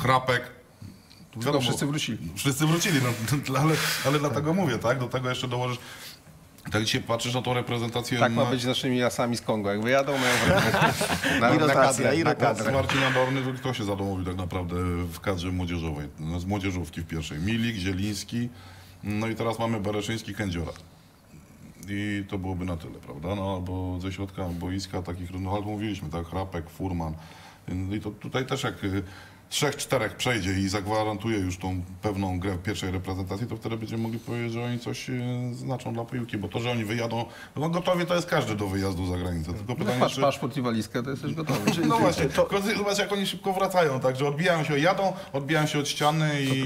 Chrapek. Tu Tylko wszyscy wrócili. Wszyscy wrócili, no, ale, ale dlatego mówię, tak? Do tego jeszcze dołożysz... Tak dzisiaj patrzysz na tą reprezentację... Tak ma być z naszymi jasami z Kongo. Jak wyjadą, mają na, I rotacja, i rotacja. Marcina Dorny, to kto się zadomowił tak naprawdę w kadrze młodzieżowej? No, Z młodzieżówki w pierwszej. Milik, Zieliński, no i teraz mamy Bereszyński, Kędziora. I to byłoby na tyle, prawda? No albo ze środka boiska takich, no ale mówiliśmy, tak, Chrapek, Furman. I to tutaj też jak y, trzech, czterech przejdzie i zagwarantuje już tą pewną grę w pierwszej reprezentacji, to wtedy będziemy mogli powiedzieć, że oni coś y, znaczą dla piłki, bo to, że oni wyjadą, no gotowie to jest każdy do wyjazdu za granicę. Tylko No, pytanie, masz czy... paszport i walizkę, to jesteś gotowy. No właśnie, to... zobacz jak oni szybko wracają, tak, że odbijają się, jadą, odbijają się od ściany i,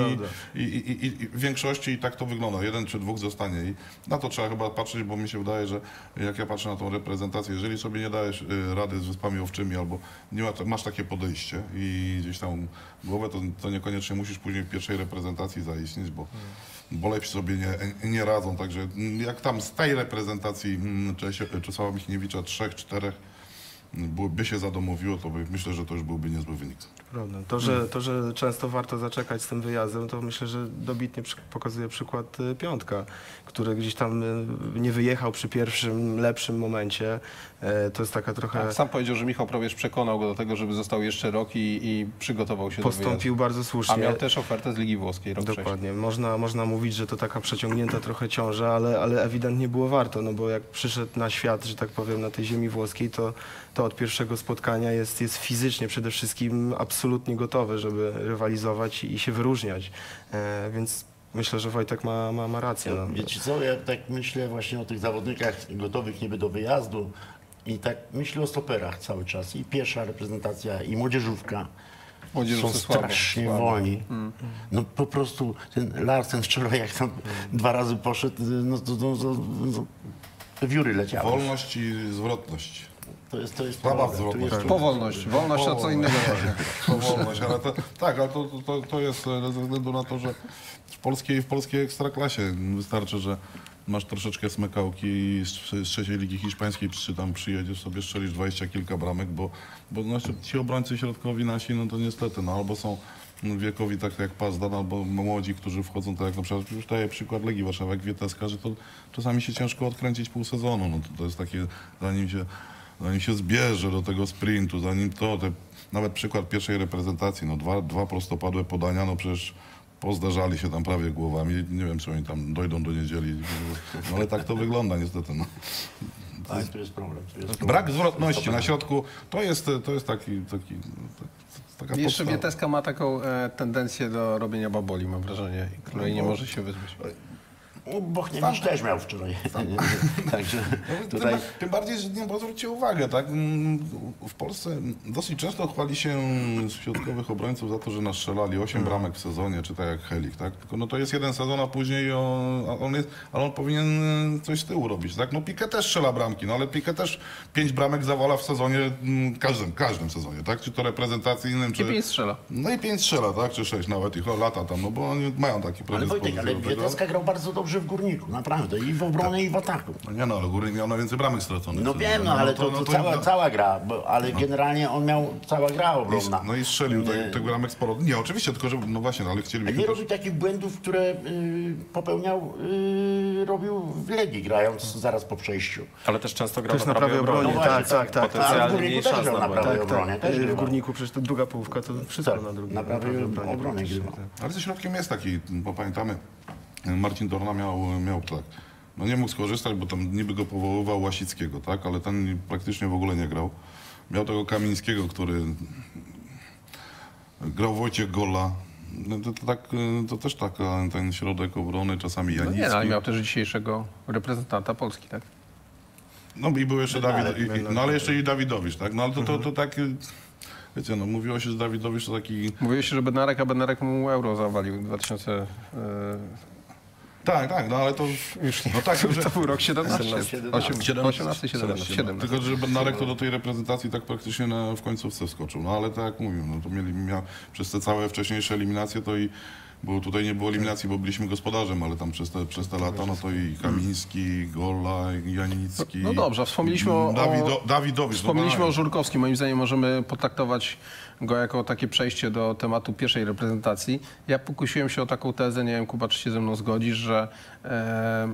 i, i, i, i w większości i tak to wygląda. Jeden czy dwóch zostanie i na to trzeba chyba patrzeć, bo mi się wydaje, że jak ja patrzę na tą reprezentację, jeżeli sobie nie dajesz y, rady z Wyspami Owczymi albo nie ma, masz takie podejście i gdzieś tam głowę, to, to niekoniecznie musisz później w pierwszej reprezentacji zaistnieć, bo, bo lepsi sobie nie, nie radzą. Także jak tam z tej reprezentacji mm, Czesława Michniewicza trzech, czterech by się zadomowiło, to by, myślę, że to już byłby niezły wynik. Prawda. To, że, to, że często warto zaczekać z tym wyjazdem, to myślę, że dobitnie pokazuje przykład y, Piątka, który gdzieś tam y, nie wyjechał przy pierwszym, lepszym momencie. E, To jest taka trochę... Tak, Sam powiedział, że Michał Probierz przekonał go do tego, żeby został jeszcze rok i, i przygotował się do Postąpił bardzo A słusznie. miał też ofertę z Ligi Włoskiej rok wcześniej. Dokładnie. Można, można mówić, że to taka przeciągnięta trochę ciąża, ale, ale ewidentnie było warto, no bo jak przyszedł na świat, że tak powiem, na tej ziemi włoskiej, to, to od pierwszego spotkania jest, jest fizycznie przede wszystkim absolutnie gotowy, żeby rywalizować i się wyróżniać. E, więc myślę, że Wojtek ma, ma, ma rację. No. Wiecie co, ja tak myślę właśnie o tych zawodnikach gotowych niby do wyjazdu i tak myślę o stoperach cały czas. I pierwsza reprezentacja, i młodzieżówka. Młodzieżówce Są strasznie słabo. wolni. No po prostu ten Larsen wczoraj jak tam dwa razy poszedł, no to, to, to, to, to wióry leciały. Wolność i zwrotność. To jest, to jest problem. Tu jest- Powolność. Wolność to co innego. Powolność, ale to, tak, ale to, to, to jest e, ze względu na to, że w polskiej, w polskiej ekstraklasie wystarczy, że masz troszeczkę smykałki z, z trzeciej ligi hiszpańskiej, czy tam przyjedziesz sobie, strzelisz dwadzieścia kilka bramek, bo, bo no, ci obrońcy środkowi nasi, no to niestety, no albo są wiekowi tak jak Pazdan, albo młodzi, którzy wchodzą, tak jak na przykład, już daję przykład Legii Warszawa, jak Wieteska, że to czasami się ciężko odkręcić pół sezonu, no to, to jest takie, zanim się zanim się zbierze do tego sprintu, zanim to, te, nawet przykład pierwszej reprezentacji, no dwa, dwa prostopadłe podania, no przecież pozdarzali się tam prawie głowami, nie wiem, czy oni tam dojdą do niedzieli, no ale tak to wygląda niestety, no. Tak, tu jest problem. Tu jest problem. Brak zwrotności na środku, to jest, to jest taki, taki tak, taka Jeszcze podstawa. Wieteska ma taką e, tendencję do robienia baboli, mam wrażenie, której nie może się wyzbyć. No, Bochniewicz też miał wczoraj. Także Tym, tutaj... ba- tym bardziej, że nie, zwróćcie uwagę, tak? mm, W Polsce dosyć często chwali się środkowych obrońców za to, że nastrzelali 8 bramek w sezonie, czy tak jak Helik, tak? Tylko no to jest jeden sezon, a później on, jest, ale on powinien e, coś z tyłu robić, tak? No Piqué też strzela bramki, no ale Piqué też 5 bramek zawala w sezonie, mm, każdym, każdym sezonie, tak? Czy to reprezentacyjnym, czy... I pięć strzela. No i 5 strzela, tak? Czy 6 nawet, ich lata tam, no bo oni mają taki Ale Wojtek, predyspozycję ale tego. Wiedeska grał bardzo dobrze w Górniku, naprawdę. I w obronie, i w ataku. No nie no, ale Górnik miał najwięcej bramek straconych. No wiem, sezonie. no ale to, to, cała, no- cała gra, bo, ale generalnie on miał cała gra I, obronna. no i strzelił te, Nie. tych bramek sporo. Nie, oczywiście, tylko że, no właśnie, no ale A chcielibyśmy nie robił takich błędów, które y, popełniał, y, robił w Legii, grając zaraz po przejściu. Ale też często grał Też na prawej obronie. No właśnie, tak, tak, tak. A w Górniku też grał na prawej Tak, obronie. tak. Też W. Górniku przecież to druga połówka to wszystko Tak, na drugiej na prawej obronie tak. Ale ze środkiem jest taki, bo pamiętamy, Marcin Dorna miał, miał tak. No nie mógł skorzystać, bo tam niby go powoływał Łasickiego, tak? Ale ten praktycznie w ogóle nie grał. Miał tego Kamińskiego, który grał Wojciech Gola. No to, to, tak, to też tak, ten środek obrony, czasami No Janicki. nie, no, ale miał też dzisiejszego reprezentanta Polski, tak? No i był jeszcze Dawid, ale- i, i, no ale jeszcze i Dawidowicz, tak? No ale to, to, to tak, y, wiecie, no mówiło się, że Dawidowicz to taki... Mówiło się, że Bednarek, a Bednarek mu euro zawalił w 2000... Tak, tak, no ale to już nie. No tak, że, To był rok 17. 17. 18, 18 17, 17. Tylko, że Bednarek to do tej reprezentacji tak praktycznie na, w końcówce wskoczył. No ale tak jak mówił, no to mieli, miał, przez te całe wcześniejsze eliminacje to i bo tutaj nie było eliminacji, bo byliśmy gospodarzem, ale tam przez te, przez te lata, no to i Kamiński, Gola, Janicki. No dobrze, wspomnieliśmy o- Dawido, Dawidowicz. Wspomnieliśmy no, o Żurkowskim. Moim zdaniem możemy potraktować go jako takie przejście do tematu pierwszej reprezentacji. Ja pokusiłem się o taką tezę, nie wiem Kuba, czy się ze mną zgodzisz, że e,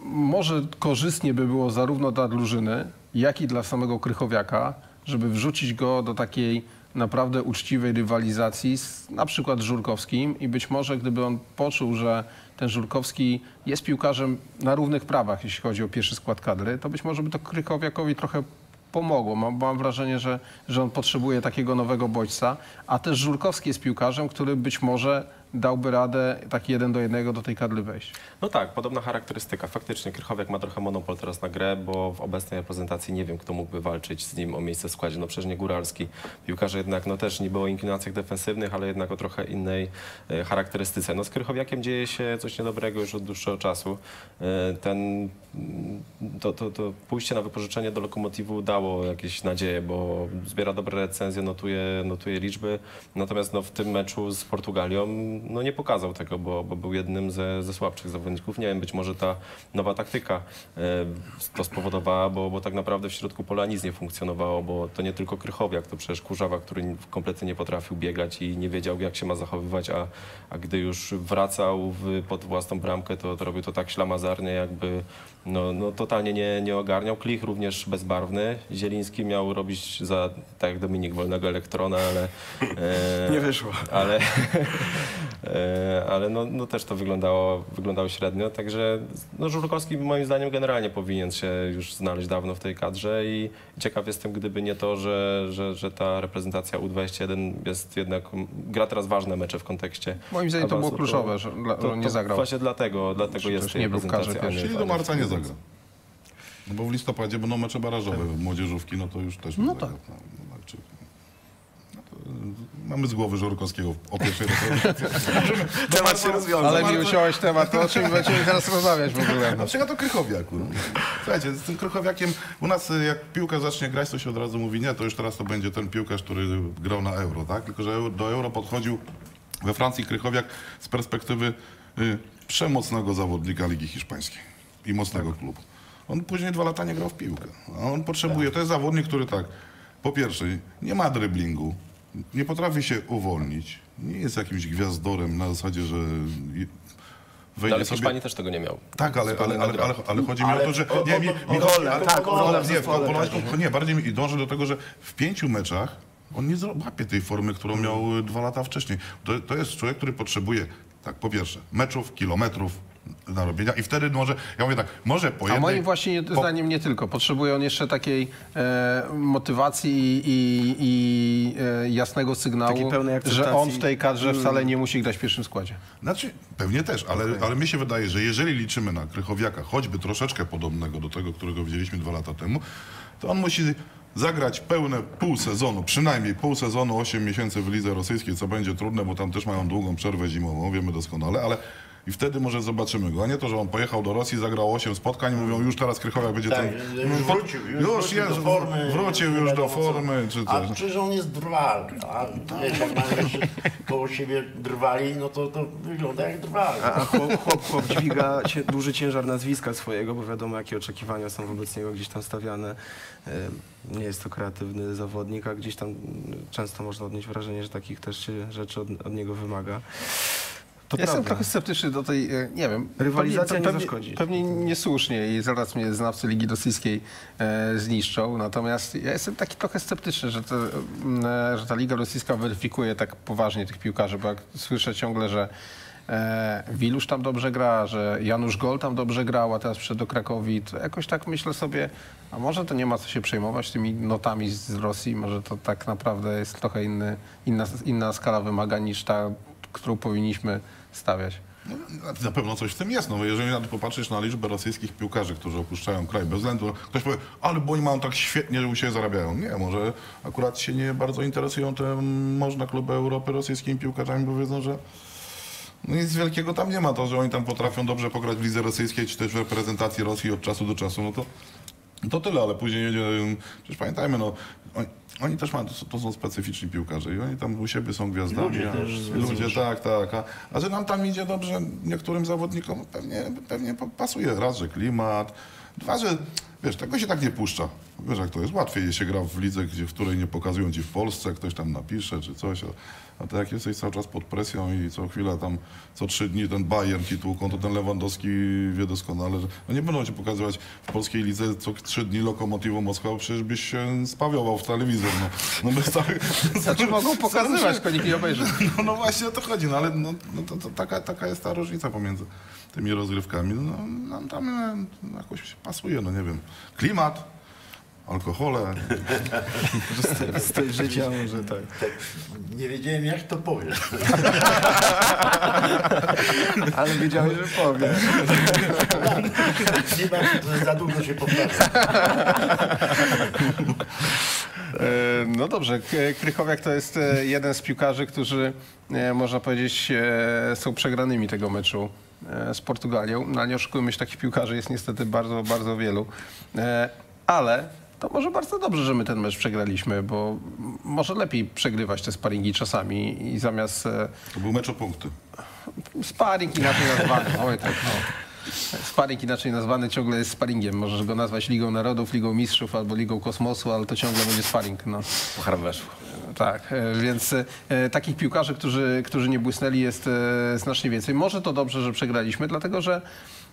może korzystnie by było zarówno dla drużyny, jak i dla samego Krychowiaka, żeby wrzucić go do takiej naprawdę uczciwej rywalizacji z na przykład Żurkowskim i być może gdyby on poczuł, że ten Żurkowski jest piłkarzem na równych prawach, jeśli chodzi o pierwszy skład kadry, to być może by to Krychowiakowi trochę pomogło. Mam, mam wrażenie, że, że on potrzebuje takiego nowego bodźca, a też Żurkowski jest piłkarzem, który być może dałby radę taki jeden do jednego do tej kadry wejść. No tak, podobna charakterystyka. Faktycznie Krychowiak ma trochę monopol teraz na grę, bo w obecnej reprezentacji nie wiem, kto mógłby walczyć z nim o miejsce w składzie. No przecież nie Góralski. Piłkarze jednak no też nie było o inklinacjach defensywnych, ale jednak o trochę innej e, charakterystyce. No z Krychowiakiem dzieje się coś niedobrego już od dłuższego czasu. E, ten, mm, to, to, to pójście na wypożyczenie do Lokomotivu dało jakieś nadzieje, bo zbiera dobre recenzje, notuje, notuje liczby. Natomiast no, w tym meczu z Portugalią no, nie pokazał tego, bo, bo był jednym ze, ze słabszych zawodników. Nie wiem, być może ta nowa taktyka e, to spowodowała, bo, bo tak naprawdę w środku pola nic nie funkcjonowało, bo to nie tylko Krychowiak, to przecież Kurzawa, który kompletnie nie potrafił biegać i nie wiedział, jak się ma zachowywać, a, a gdy już wracał w, pod własną bramkę, to, to robił to tak ślamazarnie, jakby no, no, totalnie nie, nie ogarniał. Klich również bezbarwny. Zieliński miał robić za, tak jak Dominik, wolnego elektrona, ale... e, Nie wyszło. ale, e, ale no, no też to wyglądało, wyglądało średnio, także no Żurkowski moim zdaniem generalnie powinien się już znaleźć dawno w tej kadrze i ciekaw jestem, gdyby nie to, że, że, że ta reprezentacja U21 jest jednak, gra teraz ważne mecze w kontekście Moim zdaniem to było kluczowe, że dla- to, że nie to zagrał. Właśnie dlatego, dlatego jest nie był w kadrze reprezentacji, a nie Czyli do marca nie zagra. No bo w listopadzie będą mecze barażowe, młodzieżówki, no to już też No tak. No, no, znaczy, no to, y, mamy z głowy Żurkowskiego o pierwszej reprezentacji. Temat się rozwiązał. Ale mi uciąłeś temat, to o czym będziemy teraz rozmawiać w ogóle. Na przykład o Krychowiaku. No. Słuchajcie, z tym Krychowiakiem u nas y, jak piłka zacznie grać, to się od razu mówi, nie, to już teraz to będzie ten piłkarz, który grał na Euro, tak? Tylko, że do Euro podchodził we Francji Krychowiak z perspektywy y, przemocnego zawodnika Ligi Hiszpańskiej i mocnego klubu. On później dwa lata nie grał w piłkę. A on potrzebuje, to jest zawodnik, który tak, po pierwsze, nie ma dryblingu, nie potrafi się uwolnić, nie jest jakimś gwiazdorem na zasadzie, że No, wejdzie ale w sobie... Hiszpanii też tego nie miał. Tak, ale, ale, ale, ale, ale chodzi mi Ale o to, że... Nie, mi, mi, tak, nie, bardziej mi dąży do tego, że w pięciu meczach on nie złapie tej formy, którą miał y, dwa lata wcześniej. To, to jest człowiek, który potrzebuje, tak, po pierwsze, meczów, kilometrów narobienia i wtedy może, ja mówię tak, może po A jednej... moim właśnie nie, po- zdaniem nie tylko. Potrzebuje on jeszcze takiej e, motywacji i, i, i e, jasnego sygnału, że on w tej kadrze wcale nie musi grać w pierwszym składzie. Znaczy, pewnie też, ale, ale mi się wydaje, że jeżeli liczymy na Krychowiaka, choćby troszeczkę podobnego do tego, którego widzieliśmy dwa lata temu, to on musi zagrać pełne pół sezonu, przynajmniej pół sezonu, 8 miesięcy w lidze rosyjskiej, co będzie trudne, bo tam też mają długą przerwę zimową, wiemy doskonale, ale i wtedy może zobaczymy go, a nie to, że on pojechał do Rosji, zagrał 8 spotkań i mówią, już teraz Krychowiak będzie Tak, ten... już wrócił, już, już wrócił jest, do formy. wrócił już do formy, czy A przecież on jest drwal, a wiesz, jak mają koło siebie drwali, no to, to wygląda jak drwal. A, a chłop, chłop, chłop dźwiga duży ciężar nazwiska swojego, bo wiadomo, jakie oczekiwania są wobec niego gdzieś tam stawiane. Nie jest to kreatywny zawodnik, a gdzieś tam często można odnieść wrażenie, że takich też się rzeczy od, od niego wymaga. To Ja jestem trochę sceptyczny do tej, e, nie wiem... Rywalizacja pewnie, nie zaszkodzi. Pewnie niesłusznie i zaraz mnie znawcy Ligi Rosyjskiej e, zniszczą, natomiast ja jestem taki trochę sceptyczny, że, to, m, e, że ta Liga Rosyjska weryfikuje tak poważnie tych piłkarzy, bo jak słyszę ciągle, że e, Wilusz tam dobrze gra, że Janusz Gol tam dobrze grał, a teraz przyszedł do Krakowi, to jakoś tak myślę sobie, a może to nie ma co się przejmować tymi notami z Rosji, może to tak naprawdę jest trochę inny, inna, inna skala wymagań niż ta, którą powinniśmy stawiać. No, na pewno coś w tym jest, no jeżeli nawet popatrzysz na liczbę rosyjskich piłkarzy, którzy opuszczają kraj bez względu, ktoś powie, ale bo oni mają tak świetnie, że u siebie zarabiają. Nie, może akurat się nie bardzo interesują te można kluby Europy rosyjskimi piłkarzami, bo wiedzą, że No nic wielkiego tam nie ma. To, że oni tam potrafią dobrze pograć w lidze rosyjskiej, czy też w reprezentacji Rosji od czasu do czasu, no to, to tyle, ale później. Przecież pamiętajmy, no, oni, oni też mają, to, są- to są specyficzni piłkarze i oni tam u siebie są gwiazdami. Ludzie też ludzie tak, tak. A, a że nam tam idzie dobrze, niektórym zawodnikom pewnie, pewnie pa- pasuje. Raz, że klimat, dwa, że wiesz, tego się tak nie puszcza. Wiesz, jak to jest łatwiej się gra w lidze, gdzie, w której nie pokazują ci w Polsce, ktoś tam napisze czy coś. A, to jak jesteś cały czas pod presją i co chwilę tam, co trzy dni ten Bayern ci tłuką, to ten Lewandowski wie doskonale, że no nie będą ci pokazywać w polskiej lidze co trzy dni Lokomotivu Moskwa, przecież byś się spawiował w telewizor. No, no bez całych, Znaczy mogą pokazywać, tylko nikt nie obejrzy. no, no właśnie o to chodzi, no ale no, no to, to taka, taka jest ta różnica pomiędzy tymi rozgrywkami. No, nam tam e, jakoś pasuje, no nie wiem. Klimat, alkohole. Styl życia może tak. Tak, nie wiedziałem jak to powiesz. Ale wiedziałeś, że powiem. Nie ma, za długo się powtarza. E, No dobrze, Krychowiak to jest e, jeden z piłkarzy, którzy e, można powiedzieć są przegranymi tego meczu z Portugalią. No, nie oszukujmy się, takich piłkarzy jest niestety bardzo, bardzo wielu. Ale to może bardzo dobrze, że my ten mecz przegraliśmy, bo może lepiej przegrywać te sparingi czasami i zamiast e, To był mecz o punkty. Sparring inaczej nazwany. Oj, tak, no. Sparring inaczej nazwany ciągle jest sparingiem. Możesz go nazwać Ligą Narodów, Ligą Mistrzów albo Ligą Kosmosu, ale to ciągle będzie sparring. No. Puchar weszło. Tak, e, więc e, takich piłkarzy, którzy, którzy nie błysnęli jest e, znacznie więcej. Może to dobrze, że przegraliśmy, dlatego że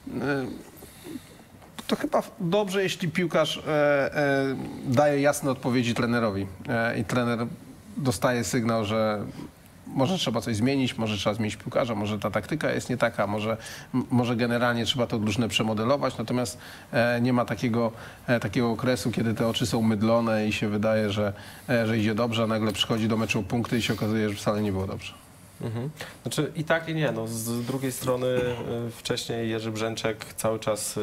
e, to chyba dobrze, jeśli piłkarz e, e, daje jasne odpowiedzi trenerowi e, i trener dostaje sygnał, że może trzeba coś zmienić, może trzeba zmienić piłkarza, może ta taktyka jest nie taka, może, może generalnie trzeba to drużynę przemodelować, natomiast nie ma takiego, takiego okresu, kiedy te oczy są mydlone i się wydaje, że, że idzie dobrze, a nagle przychodzi do meczu punkty i się okazuje, że wcale nie było dobrze. Mhm. Znaczy i tak i nie. No, z drugiej strony y, wcześniej Jerzy Brzęczek cały czas y,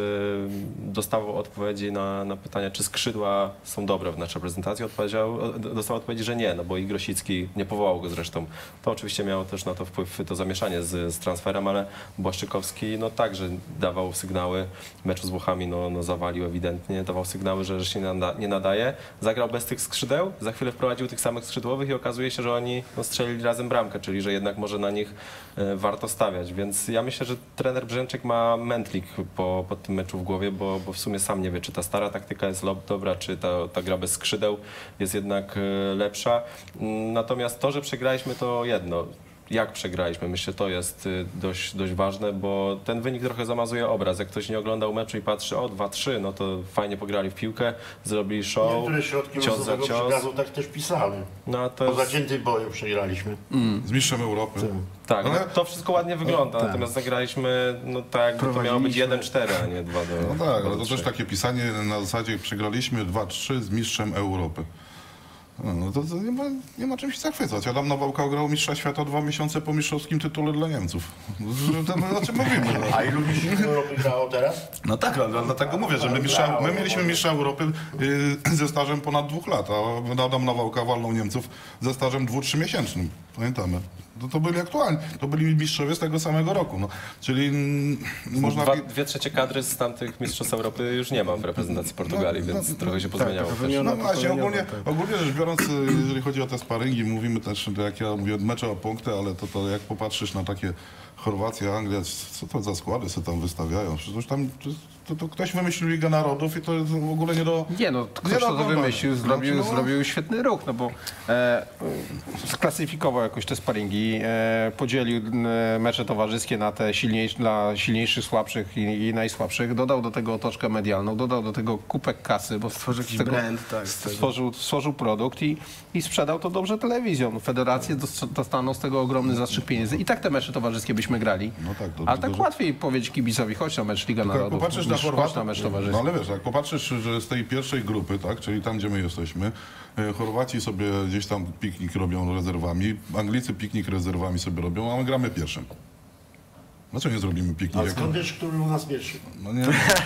dostawał odpowiedzi na, na pytania, czy skrzydła są dobre w naszej reprezentacji. Odpowiedział, o, dostał odpowiedzi, że nie, no bo i Grosicki nie powołał go zresztą. To oczywiście miało też na to wpływ to zamieszanie z, z transferem, ale Błaszczykowski no także dawał sygnały meczu z Włochami, no, no zawalił ewidentnie, dawał sygnały, że, że się nada, nie nadaje. Zagrał bez tych skrzydeł, za chwilę wprowadził tych samych skrzydłowych i okazuje się, że oni no, strzelili razem bramkę, czyli że jednak może na nich e, warto stawiać. Więc ja myślę, że trener Brzęczek ma mętlik po, po tym meczu w głowie, bo, bo w sumie sam nie wie, czy ta stara taktyka jest dobra, czy ta, ta gra bez skrzydeł jest jednak e, lepsza. Mm, Natomiast to, że przegraliśmy, to jedno. Jak przegraliśmy? Myślę, to jest y, dość, dość ważne, bo ten wynik trochę zamazuje obraz. Jak ktoś nie oglądał meczu i patrzy, o 2-3, no to fajnie pograli w piłkę, zrobili show, Niektóre środki cios za cios. przekazu tak też pisały. No to Po jest, zaciętym boju przegraliśmy. Z mistrzem Europy. tak, no, to wszystko ładnie wygląda, natomiast zagraliśmy no tak jakby to miało być Prowadziliśmy. 1-4, a nie 2 do No tak, ale to też takie pisanie na zasadzie przegraliśmy 2-3 z mistrzem Europy. No, No to, to nie, ma, nie ma czym się zachwycać. Adam Nawałka grał mistrza świata dwa miesiące po mistrzowskim tytule dla Niemców. To, to, o czym mówimy? No. A ilu mistrzów Europy grało teraz? No tak, ale dlatego mówię, że my, mistrza, my mieliśmy mistrza Europy y, ze stażem ponad dwóch lat, a Adam Nawałka walnął Niemców ze stażem dwu, trzymiesięcznym. Pamiętamy. To, to byli aktualni, to byli mistrzowie z tego samego roku. No. Czyli mm, można... Dwa, dwie trzecie kadry z tamtych mistrzostw Europy już nie ma w reprezentacji Portugalii, No, więc no, trochę się tak, pozmieniało wymiana No właśnie, pokoleniowa, ogólnie, tak. ogólnie rzecz biorąc, y, jeżeli chodzi o te sparingi, mówimy też, jak ja mówię, mecze o punkty, ale to, to jak popatrzysz na takie Chorwacja, Anglia, co to za składy sobie tam wystawiają? Przecież tam to, to, to ktoś wymyślił Ligę Narodów i to jest w ogóle nie do... Nie no, Nie ktoś to oglądamy. wymyślił, zrobił, Znaczy, no- zrobił świetny ruch, no bo e, sklasyfikował jakoś te sparingi, e, podzielił e, mecze towarzyskie na te silniejsze, dla silniejszych, słabszych i, i najsłabszych, dodał do tego otoczkę medialną, dodał do tego kupek kasy, bo Stworzył jakiś tego brand, tak, stworzył, stworzył produkt i, i sprzedał to dobrze telewizją. Federacje dos- dostaną z tego ogromny zastrzyk pieniędzy i tak te mecze towarzyskie byśmy grali. No tak, to- Ale to- tak łatwiej powiedzieć kibicowi, chodź na mecz Liga Narodów, popatrzysz Chorwatów, na mecz no towarzyski. ale wiesz, jak popatrzysz, że z tej pierwszej grupy, tak, czyli tam, gdzie my jesteśmy, e, Chorwaci sobie gdzieś tam piknik robią rezerwami, Anglicy piknik rezerwami sobie robią, a my gramy pierwszym. Dlaczego nie zrobimy piknik? A skąd wiesz, który u nas pierwszy? No nie,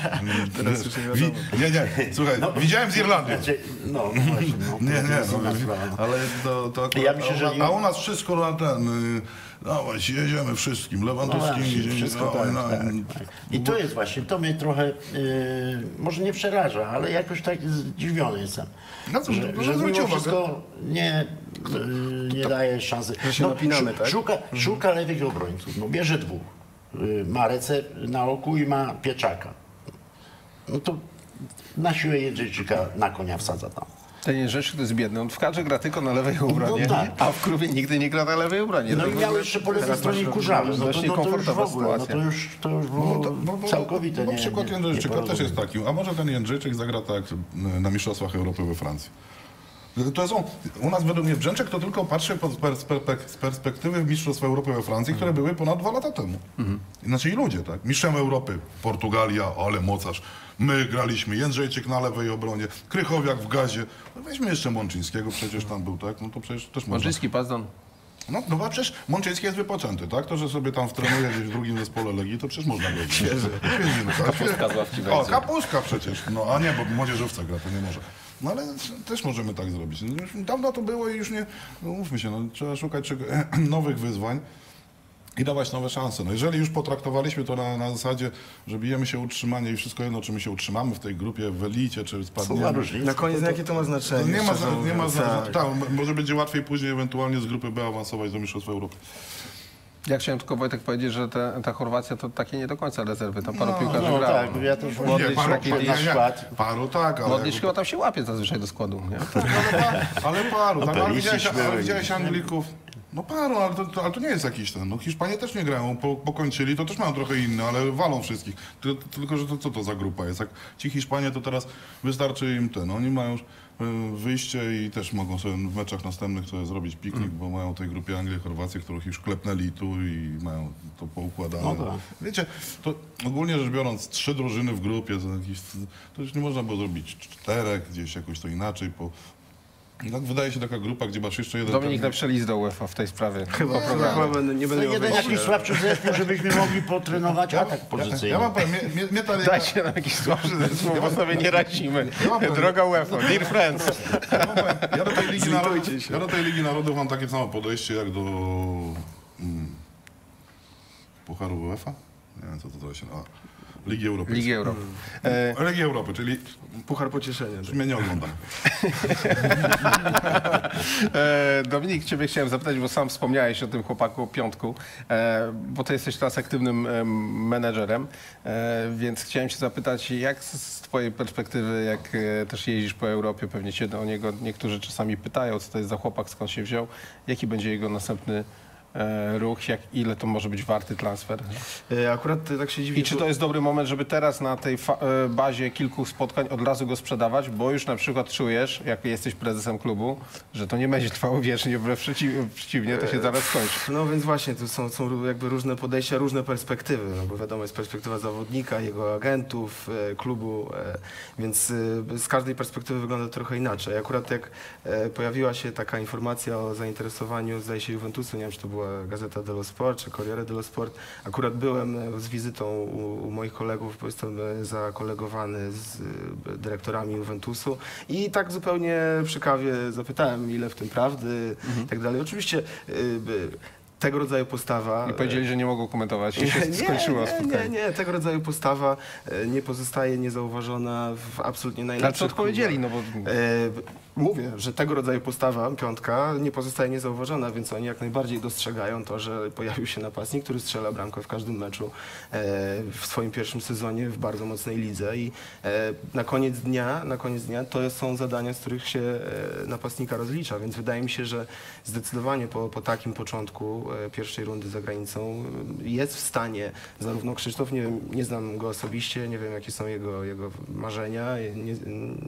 Teraz już nie wi- nie, nie, słuchaj, widziałem z Irlandii. Znaczy, no, no właśnie, no, Nie, to nie, no, no. ale to, to akurat, Ja myślę, że a, a u nas wszystko na ten, y, dawaj, jedziemy wszystkim, No Lewandowskim, właśnie, jedziemy, wszystko dawaj, tak, na- tak, tak. I to jest właśnie, to mnie trochę, yy, może nie przeraża, ale jakoś tak zdziwiony jestem. No cóż, że, no, że mimo uwagę. wszystko nie, yy, nie daje szansy. się napinamy, tak? Szuka, szuka lewych obrońców, no bierze dwóch. Yy, ma Recę na oku i ma Pieczaka. No to na siłę Jędrzejczyka na konia wsadza tam. Ten Jędrzejczyk to jest biedny. On w kadrze gra tylko na lewej obronie, No tak. a w klubie nigdy nie gra na lewej obronie. No To i w miał jeszcze po lewej stronie masz kurzawy. No to, no to już w ogóle, no to już, to już było No to- bo- bo- całkowite. bo nie, przykład nie, Jędrzejczyka też jest taki. A może ten Jędrzejczyk zagra tak na Mistrzostwach Europy we Francji. To są, u nas według mnie Brzęczek to tylko patrzy z perspektywy Mistrzostw Europy we Francji, które były ponad dwa lata temu. Znaczy i ludzie, tak? Mistrzem Europy, Portugalia, ale mocarz. My graliśmy, Jędrzejczyk na lewej obronie, Krychowiak w gazie. No weźmy jeszcze Mączyńskiego, przecież tam był, tak? No to przecież też można. Mączyński, Pazdon. No, no przecież Mączyński jest wypoczęty, tak? To, że sobie tam wtrenuje gdzieś w drugim zespole Legii, to przecież można go Świeży. Kapustka z ławki O, kapustka przecież. No, a nie, bo młodzieżówca gra, to nie może. No ale też możemy tak zrobić. No, dawno to było i już nie, no mówmy się, no, trzeba szukać czego, nowych wyzwań i dawać nowe szanse. No jeżeli już potraktowaliśmy to na, na zasadzie, że bijemy się utrzymanie i wszystko jedno, czy my się utrzymamy w tej grupie, w elicie, czy spadniemy. różnica? Na koniec, jakie to ma To znaczenie? nie ma, nie ma za, tak. tak, może będzie łatwiej później ewentualnie z grupy B awansować do Mistrzostw Europy. Ja chciałem tylko Wojtek powiedzieć, że te, ta Chorwacja to takie nie do końca rezerwy. Tam paru piłkarzy No gra. tak, ja też Nie, Modric, paru, Rakitic, nie, nie, skład. paru tak, ale... Modric chyba tam się łapie zazwyczaj do składu. Nie? Ale, pa- ale paru, tak, ale Perisic widziałeś, ale widziałeś Anglików. No paru, ale to, to, ale to nie jest jakiś ten. No Hiszpanie też nie grają, po, pokończyli, to też mają trochę inne, ale walą wszystkich. Ty, tylko, że to co to za grupa jest? Jak ci Hiszpanie to teraz wystarczy im ten. Oni mają y, wyjście i też mogą sobie w meczach następnych sobie zrobić piknik, bo mają w tej grupie Anglię, Chorwację, których już klepnęli tu i mają to poukładane. No tak. Wiecie, to ogólnie rzecz biorąc, trzy drużyny w grupie, to, to już nie można było zrobić czterech, gdzieś jakoś to inaczej. Po, tak wydaje się taka grupa, gdzie masz jeszcze jeden... Dominik ten- napisze list do UEFA w tej sprawie. Chyba, chyba będę, nie To będę miał jeden jakiś słabszy zespół, żebyśmy mogli potrenować atak Ja, pozycyjny. ja mam powiem, mnie, mnie, mnie ta liga, Dajcie nam jakiś słabszy zespół, bo sobie nie radzimy. powiem- Droga UEFA, dear friends. ja, powiem, ja, do tej ligi narodów, ja do tej Ligi Narodów mam takie samo podejście jak do mm, Pucharu UEFA? Nie wiem, co to, się nazywa. Ligi Europejskiej. Ligi Europy. E, Ligi Europy, czyli Puchar pocieszenia. już mnie nie oglądam. E, Dominik, ciebie chciałem zapytać, bo sam wspomniałeś o tym chłopaku o piątku, e, bo ty jesteś teraz aktywnym em, menedżerem, e, więc chciałem cię zapytać, jak z, twojej perspektywy, jak e, też jeździsz po Europie, pewnie cię o niego niektórzy czasami pytają, co to jest za chłopak, skąd się wziął, jaki będzie jego następny e, ruch, jak, ile to może być warty transfer? E, Akurat tak się dziwię. I czy to jest dobry moment, żeby teraz na tej e, bazie kilku spotkań od razu go sprzedawać, bo już na przykład czujesz, jak jesteś prezesem klubu, że to nie będzie trwało wiecznie, wbrew przeciw- przeciwnie, to się zaraz skończy. No więc właśnie, tu są, są jakby różne podejścia, różne perspektywy, no bo wiadomo jest perspektywa zawodnika, jego agentów, e, klubu, e, więc e, z każdej perspektywy wygląda trochę inaczej. Akurat jak e, pojawiła się taka informacja o zainteresowaniu, zdaje się, Juventusu, nie wiem czy to była Gazeta dello Sport czy Corriere dello Sport, akurat byłem e, z wizytą u, u moich kolegów, bo jestem e, zakolegowany z e, dyrektorami Juventusu i tak zupełnie przy kawie zapytałem, ile w tym prawdy i tak dalej. Oczywiście e, tego rodzaju postawa. I powiedzieli, że nie mogą komentować i się skończyło nie, spotkanie. nie, nie, tego rodzaju postawa e, nie pozostaje niezauważona w absolutnie Ale najlepszych co odpowiedzieli, no bo. E, Mówię, że tego rodzaju postawa, piątka, nie pozostaje niezauważona, więc oni jak najbardziej dostrzegają to, że pojawił się napastnik, który strzela bramkę w każdym meczu e, w swoim pierwszym sezonie w bardzo mocnej lidze i e, na koniec dnia, na koniec dnia to są zadania, z których się e, napastnika rozlicza, więc wydaje mi się, że zdecydowanie po, po takim początku pierwszej rundy za granicą jest w stanie zarówno Krzysztof, nie, wiem, nie znam go osobiście, nie wiem jakie są jego, jego marzenia, nie,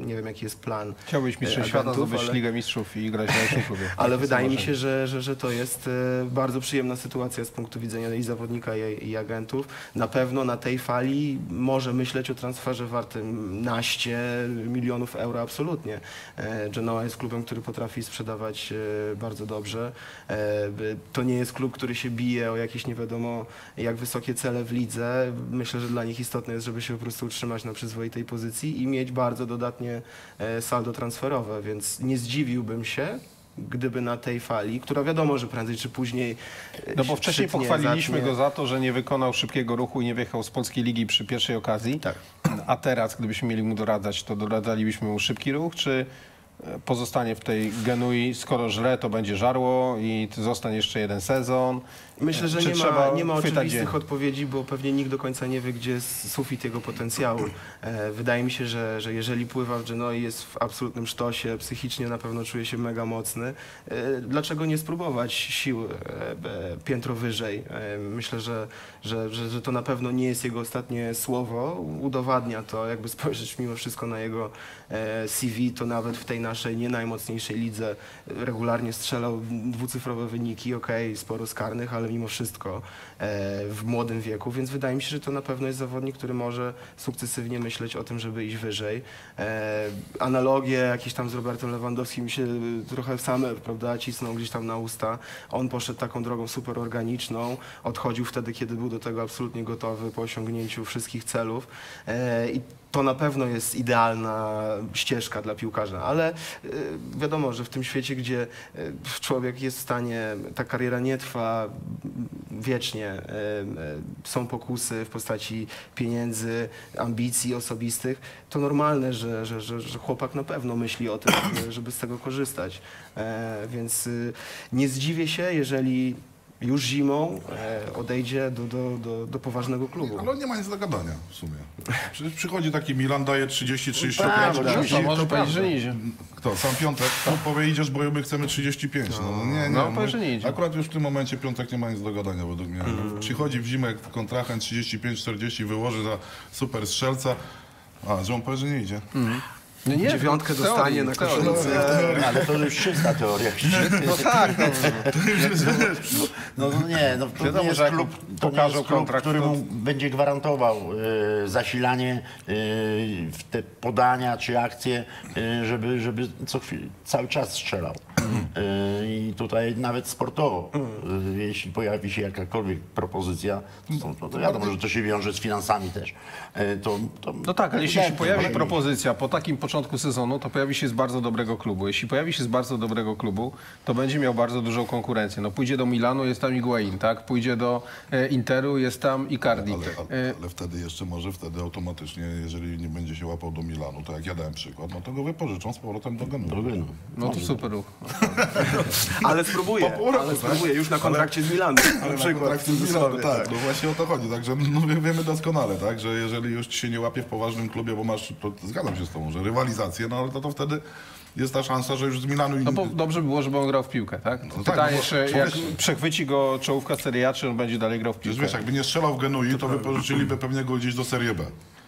nie wiem jaki jest plan chciałbyś mistrzem świata, zdobyć ale- Ligę Mistrzów i grać najlepszym klubie. ale Takie wydaje mi się, że, że, że to jest e, bardzo przyjemna sytuacja z punktu widzenia i zawodnika, i, i agentów. Na pewno na tej fali może myśleć o transferze wartym naście milionów euro, absolutnie. E, Genoa jest klubem, który potrafi sprzedawać e, bardzo dobrze. To nie jest klub, który się bije o jakieś nie wiadomo jak wysokie cele w lidze. Myślę, że dla nich istotne jest, żeby się po prostu utrzymać na przyzwoitej pozycji i mieć bardzo dodatnie saldo transferowe, więc nie zdziwiłbym się, gdyby na tej fali, która wiadomo, że prędzej czy później e, No bo wcześniej pochwaliliśmy zacznie- go za to, że nie wykonał szybkiego ruchu i nie wyjechał z polskiej ligi przy pierwszej okazji. Tak. A teraz, gdybyśmy mieli mu doradzać, to doradzalibyśmy mu szybki ruch, czy e, pozostanie w tej Genui, skoro żre, to będzie żarło i zostanie jeszcze jeden sezon. Myślę, że nie ma, nie ma oczywistych odpowiedzi, bo pewnie nikt do końca nie wie, gdzie jest sufit jego potencjału. E, wydaje mi się, że, że jeżeli pływa w Genoi, jest w absolutnym sztosie, psychicznie na pewno czuje się mega mocny. E, dlaczego nie spróbować sił e, piętro wyżej? Myślę, że, że, że, że to na pewno nie jest jego ostatnie słowo. Udowadnia to, jakby spojrzeć mimo wszystko na jego CV, to nawet w tej naszej nie najmocniejszej lidze regularnie strzelał dwucyfrowe wyniki, okej, sporo skarnych, ale mimo wszystko w młodym wieku, więc wydaje mi się, że to na pewno jest zawodnik, który może sukcesywnie myśleć o tym, żeby iść wyżej. E, analogie jakieś tam z Robertem Lewandowskim się trochę same, prawda, cisną gdzieś tam na usta. On poszedł taką drogą super organiczną, odchodził wtedy, kiedy był do tego absolutnie gotowy po osiągnięciu wszystkich celów e, i to na pewno jest idealna ścieżka dla piłkarza, ale wiadomo, że w tym świecie, gdzie człowiek jest w stanie, ta kariera nie trwa wiecznie, y, są pokusy w postaci pieniędzy, ambicji osobistych, to normalne, że, że, że, że chłopak na pewno myśli o tym, żeby, żeby z tego korzystać. E, Więc y, nie zdziwię się, jeżeli już zimą e, odejdzie do, do, do, do poważnego klubu. Ale on nie ma nic do gadania w sumie. Przecież przychodzi taki Milan, daje 30-35. Tak, no, no, No, może to powiedzieć, że nie idzie. Kto? Sam Piątek? No, powie idziesz, bo my chcemy 35. No, no nie, nie. No, my- powie, że nie idzie. Akurat już w tym momencie Piątek nie ma nic do gadania według mnie. Mhm. Przychodzi w zimę jak kontrahent 35-40, wyłoży za super strzelca. A, że on powie, że nie idzie. No nie, Dziewiątkę dostanie na koszulce. Ale to już czysta teoria. No tak, no. No, no nie, no to Wiadomo, nie jest klub, to nie jest klub kontrakt, który mu będzie gwarantował e, zasilanie e, w te podania czy akcje, e, żeby, żeby co chwilę, cały czas strzelał. E, I tutaj nawet sportowo, e, jeśli pojawi się jakakolwiek propozycja, to, to, to wiadomo, że to się wiąże z finansami też. E, to, to, No tak, ale jeśli się pojawi propozycja po takim początku sezonu, to pojawi się z bardzo dobrego klubu. Jeśli pojawi się z bardzo dobrego klubu, to będzie miał bardzo dużą konkurencję. No pójdzie do Milanu, jest tam Higuain, tak? Pójdzie do e, Interu, jest tam Icardi. Ale, E, ale, ale wtedy jeszcze może wtedy automatycznie, jeżeli nie będzie się łapał do Milanu, to jak ja dałem przykład, no to go wypożyczą z powrotem do Genu. Do Genu. No to super ruch. Ale spróbuję, Po pół roku, ale tak? spróbuję już na kontrakcie z Milanem. Ale Na kontrakcie z Milanu, cudzysłowie, tak, no właśnie o to chodzi. Także no, wie- wiemy doskonale, tak, że jeżeli już ci się nie łapie w poważnym klubie, bo masz, to zgadzam się z tobą, że rywalizację, no ale to, to wtedy jest ta szansa, że już z Milanu... No bo dobrze by było, żeby on grał w piłkę, tak? tak, Pytanie, no czy jak człowiek- przechwyci go czołówka Serie A, czy on będzie dalej grał w piłkę? wiesz, jakby nie strzelał w Genui, to wypożyczyliby pewnie go gdzieś do Serie B.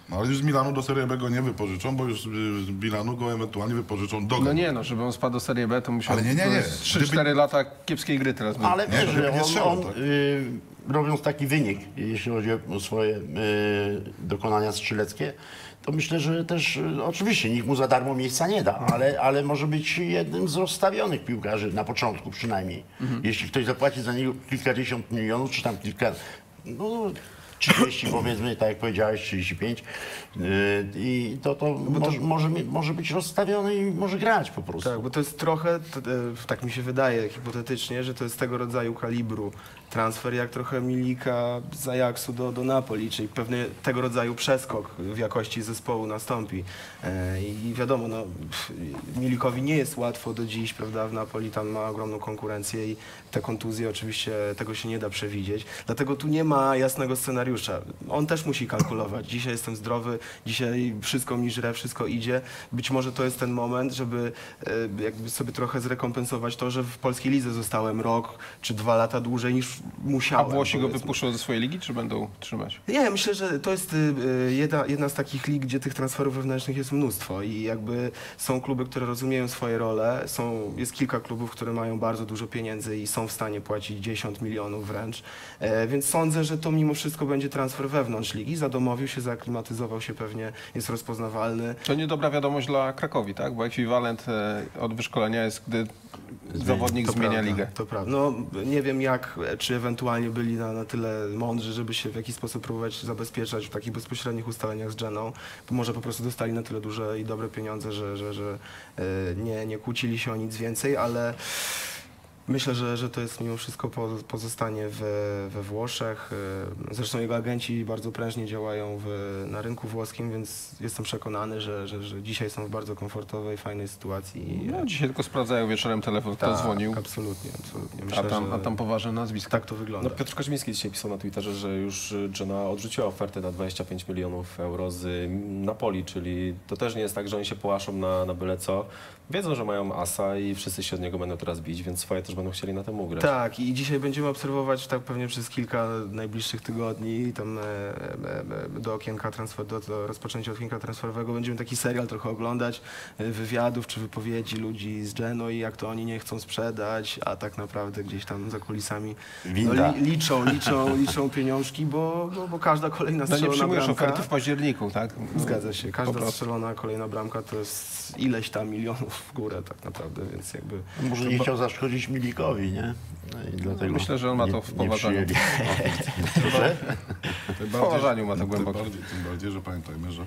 No ale już z Milanu do Serie B go nie wypożyczą, bo już z Milanu go ewentualnie wypożyczą do No nie, no, żeby on spadł do Serie B, to musiał Ale nie, nie, nie. 3-4 lata kiepskiej gry teraz. Ale Nie, wiesz, że nie on, strzelał, on tak. y, robiąc taki wynik, jeśli chodzi o swoje y, dokonania strzeleckie, to myślę, że też y, oczywiście nikt mu za darmo miejsca nie da, ale, ale może być jednym z rozstawionych piłkarzy na początku przynajmniej. Jeśli ktoś zapłaci za niego kilkadziesiąt milionów, czy tam kilka, no 30 powiedzmy, tak jak powiedziałeś, 35 yy, i to, to, może, może, mi- może być rozstawiony i może grać po prostu. Tak, bo to jest trochę, e, tak mi się wydaje hipotetycznie, że to jest tego rodzaju kalibru transfer, jak trochę Milika z Ajaxu do, do Napoli, czyli pewnie tego rodzaju przeskok w jakości zespołu nastąpi. E, I wiadomo, no, Milikowi nie jest łatwo do dziś, prawda, w Napoli tam ma ogromną konkurencję i te kontuzje oczywiście tego się nie da przewidzieć. Dlatego tu nie ma jasnego scenariusza. On też musi kalkulować. Dzisiaj jestem zdrowy, dzisiaj wszystko mi żre, wszystko idzie. Być może to jest ten moment, żeby e, jakby sobie trochę zrekompensować to, że w polskiej lidze zostałem rok czy dwa lata dłużej niż A musiałem. Włosi go wypuszczą ze swojej ligi, czy będą trzymać? Nie, myślę, że to jest y, jedna, jedna z takich lig, gdzie tych transferów wewnętrznych jest mnóstwo i jakby są kluby, które rozumieją swoje role, są, jest kilka klubów, które mają bardzo dużo pieniędzy i są w stanie płacić 10 milionów wręcz, e, więc sądzę, że to mimo wszystko będzie transfer wewnątrz ligi, zadomowił się, zaaklimatyzował się pewnie, jest rozpoznawalny. To niedobra wiadomość dla Krakowi, tak? Bo ekwiwalent e, od wyszkolenia jest, gdy zawodnik To zmienia prawda, ligę. To prawda. No nie wiem jak, czy ewentualnie byli na, na tyle mądrzy, żeby się w jakiś sposób próbować zabezpieczać w takich bezpośrednich ustaleniach z Geną. Bo może po prostu dostali na tyle duże i dobre pieniądze, że, że, że e, nie, nie kłócili się o nic więcej, ale myślę, że, że to jest mimo wszystko po, pozostanie we, we Włoszech. E, Zresztą jego agenci bardzo prężnie działają w, na rynku włoskim, więc jestem przekonany, że, że, że dzisiaj są w bardzo komfortowej, fajnej sytuacji. No, dzisiaj tylko sprawdzają wieczorem telefon, kto tak, dzwonił, Absolutnie, absolutnie. a Myślę, tam, że a tam poważne nazwiska. tak to wygląda. No, Piotr Koźmiński dzisiaj pisał na Twitterze, że już Jenna odrzuciła ofertę na 25 milionów euro z Napoli, czyli to też nie jest tak, że oni się połaszą na, na byle co. Wiedzą, że mają asa i wszyscy się od niego będą teraz bić, więc swoje też będą chcieli na tym ugrać. Tak, i dzisiaj będziemy obserwować tak pewnie przez kilka najbliższych tygodni, tam e, e, e, do okienka transfer, do, do rozpoczęcia okienka transferowego będziemy taki serial trochę oglądać, e, wywiadów czy wypowiedzi ludzi z Geno i jak to oni nie chcą sprzedać, a tak naprawdę gdzieś tam za kulisami no, li, liczą, liczą, liczą pieniążki, bo, bo, bo każda kolejna No nie strzelona przyjmujesz bramka... oferty w październiku, tak? Zgadza się. Każda strzelona kolejna bramka to jest ileś tam milionów w górę tak naprawdę, więc jakby... Może nie chciał zaszkodzić Milikowi, nie? No I dlatego Myślę, że on ma to w poważaniu. Tym W poważaniu ma to tym głębokie. bardziej, tym bardziej, że pamiętajmy, że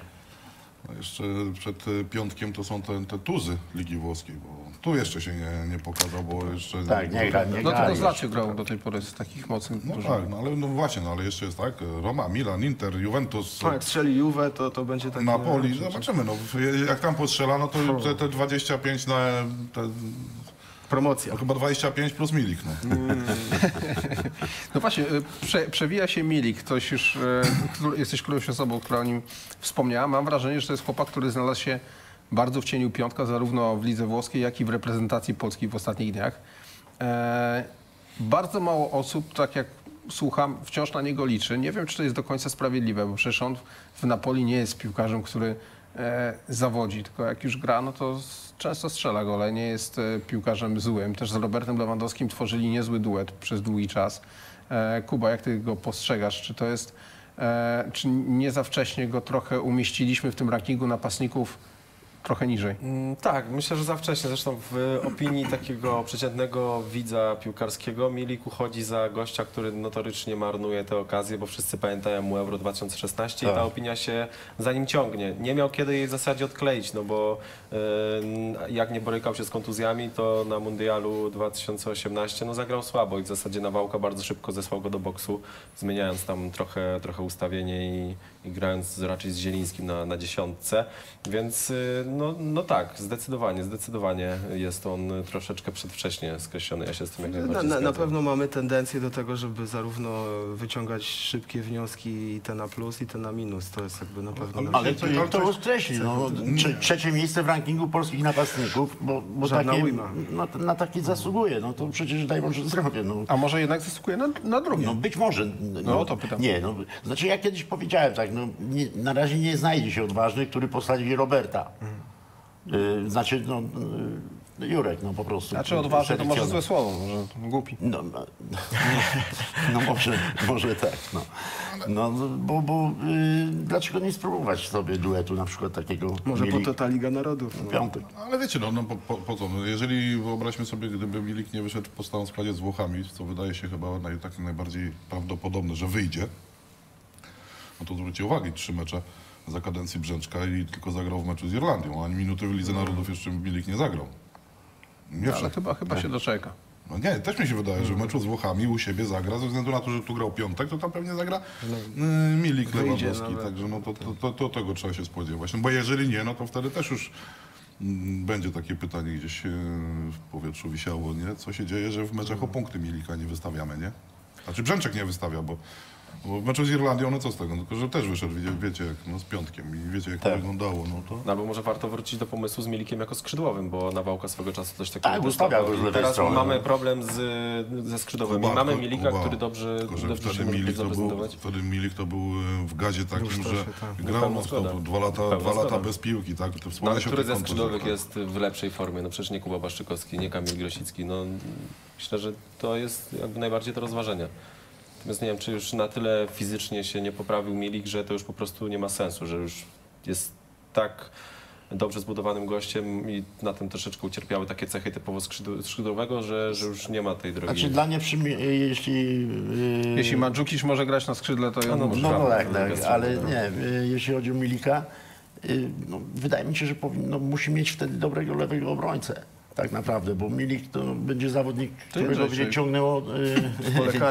jeszcze przed piątkiem to są te, te tuzy Ligi Włoskiej, bo tu jeszcze się nie, nie pokazał, bo jeszcze... Tak, nie gra, nie No gra tylko grał do tej pory z takich mocnych No tak, no ale no właśnie, no ale jeszcze jest tak, Roma, Milan, Inter, Juventus, No, jak strzeli Juve, to, to będzie taki... Napoli, zobaczymy, no jak tam postrzela, no to te, te 25 na... Te, Promocja. no chyba 25 plus Milik, no. No właśnie, y, prze, przewija się Milik, ktoś już, który, jesteś którąś osobą, która o nim wspomniała. Mam wrażenie, że to jest chłopak, który znalazł się bardzo w cieniu piątka, zarówno w lidze włoskiej, jak i w reprezentacji Polski w ostatnich dniach. E, bardzo mało osób, tak jak słucham, wciąż na niego liczy. Nie wiem, czy to jest do końca sprawiedliwe, bo przecież on w Napoli nie jest piłkarzem, który e, zawodzi, tylko jak już gra, no to często strzela gole, nie jest e, piłkarzem złym. Też z Robertem Lewandowskim tworzyli niezły duet przez długi czas. E, Kuba, jak ty go postrzegasz? Czy to jest, e, czy nie za wcześnie go trochę umieściliśmy w tym rankingu napastników trochę niżej? Mm, Tak, myślę, że za wcześnie. Zresztą w opinii takiego przeciętnego widza piłkarskiego Milik uchodzi za gościa, który notorycznie marnuje te okazje, bo wszyscy pamiętają mu Euro 2016 i ta Tak. opinia się za nim ciągnie. Nie miał kiedy jej w zasadzie odkleić, no bo e, jak nie borykał się z kontuzjami, to na Mundialu 2018 no zagrał słabo i w zasadzie Nawałka bardzo szybko zesłał go do boksu, zmieniając tam trochę, trochę ustawienie i, i grając raczej z Zielińskim na, na dziesiątce. Więc y, no, no tak, zdecydowanie, zdecydowanie jest on troszeczkę przedwcześnie skreślony. Ja się z tym jak Na, najbardziej na, na pewno mamy tendencję do tego, żeby zarówno wyciągać szybkie wnioski i te na plus i te na minus. To jest jakby na pewno... Ale- Ale to, to to- skreśli, no, trze, trzecie miejsce w rankingu polskich napastników, bo, bo takie, na, na takie zasługuje, no to przecież daj Boże zdrowie, no. A może jednak zasługuje na, na drugie? No być może. No, to pytam. Nie, no, znaczy ja kiedyś powiedziałem tak, no, nie, na razie nie znajdzie się odważnych, który posadzi Roberta. Y, znaczy, no, y, Jurek, no po prostu. Znaczy odważny to może złe słowo, może głupi. No, no, no może, może tak, no. No, no, bo, bo y, dlaczego nie spróbować sobie duetu na przykład takiego Może po Milik- to ta Liga Narodów. No. piątek. Ale wiecie, no, no po, po, po co? No, jeżeli wyobraźmy sobie, gdyby Milik nie wyszedł w podstawowym składzie z Włochami, co wydaje się chyba naj, tak najbardziej prawdopodobne, że wyjdzie, no to zwróćcie uwagę, trzy mecze za kadencji Brzęczka i tylko zagrał w meczu z Irlandią, ani minuty w Lidze Narodów jeszcze Milik nie zagrał. Nie Ale wszedł. chyba, chyba się doczeka. No nie, też mi się wydaje, że w meczu z Włochami u siebie zagra, ze względu na to, że tu grał piątek, to tam pewnie zagra y, Milik Lewandowski, także no to, to, to, to tego trzeba się spodziewać. No bo jeżeli nie, no to wtedy też już mm, będzie takie pytanie gdzieś y, w powietrzu wisiało, nie? Co się dzieje, że w meczach o punkty Milika nie wystawiamy, nie? Znaczy Brzęczek nie wystawia, bo Bo w meczu z Irlandią, no co z tego? Tylko, że też wyszedł, wie- wiecie, jak, no, z piątkiem i wiecie, jak to Tak. wyglądało. No to... No, albo może warto wrócić do pomysłu z Milikiem jako skrzydłowym, bo Nawałka swego czasu też takiego Tak, I lewej Teraz strony, mamy no. problem z, ze skrzydłowymi. Kuba, mamy to- Milika, Kuba, który dobrze, Tylko, że dobrze wtedy Milik, to był, wtedy Milik to był e, w gazie takim, Już to że tak. grał stop, zgoda. dwa lata, Pełna dwa lata bez piłki, tak? To No, ale który ze skrzydłowych kontuzjach. jest w lepszej formie? No przecież nie Kuba Błaszczykowski, nie Kamil Grosicki. No, myślę, że to jest jakby najbardziej do rozważenia. Natomiast nie wiem, czy już na tyle fizycznie się nie poprawił Milik, że to już po prostu nie ma sensu, że już jest tak dobrze zbudowanym gościem i na tym troszeczkę ucierpiały takie cechy typowo skrzydł- skrzydłowego, że, że już nie ma tej drogi. Znaczy dla mnie, jeśli... yy, Jeśli Mandzukisz może grać na skrzydle, to ja no. No, no Prawda, tak, tak, ale no. nie, y, jeśli chodzi o Milika, y, no, wydaje mi się, że powinno, musi mieć wtedy dobrego lewego obrońcę. Tak naprawdę, bo Milik to będzie zawodnik, którego będzie ciągnęło,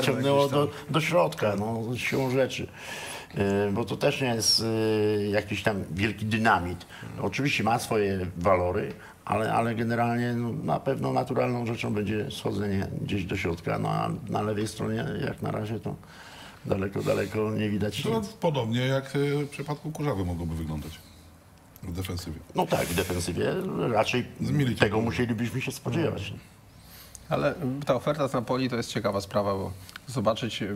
y, ciągnęło do, do środka, no, siłą rzeczy. Y, Bo to też nie jest y, jakiś tam wielki dynamit. Oczywiście ma swoje walory, ale, ale generalnie no, na pewno naturalną rzeczą będzie schodzenie gdzieś do środka. No a na lewej stronie jak na razie to daleko, daleko nie widać No, nic. podobnie jak e, w przypadku Kurzawy mogłoby wyglądać w defensywie. No tak, w defensywie raczej tego musielibyśmy się spodziewać. Ale ta oferta z Napoli to jest ciekawa sprawa, bo zobaczyć e,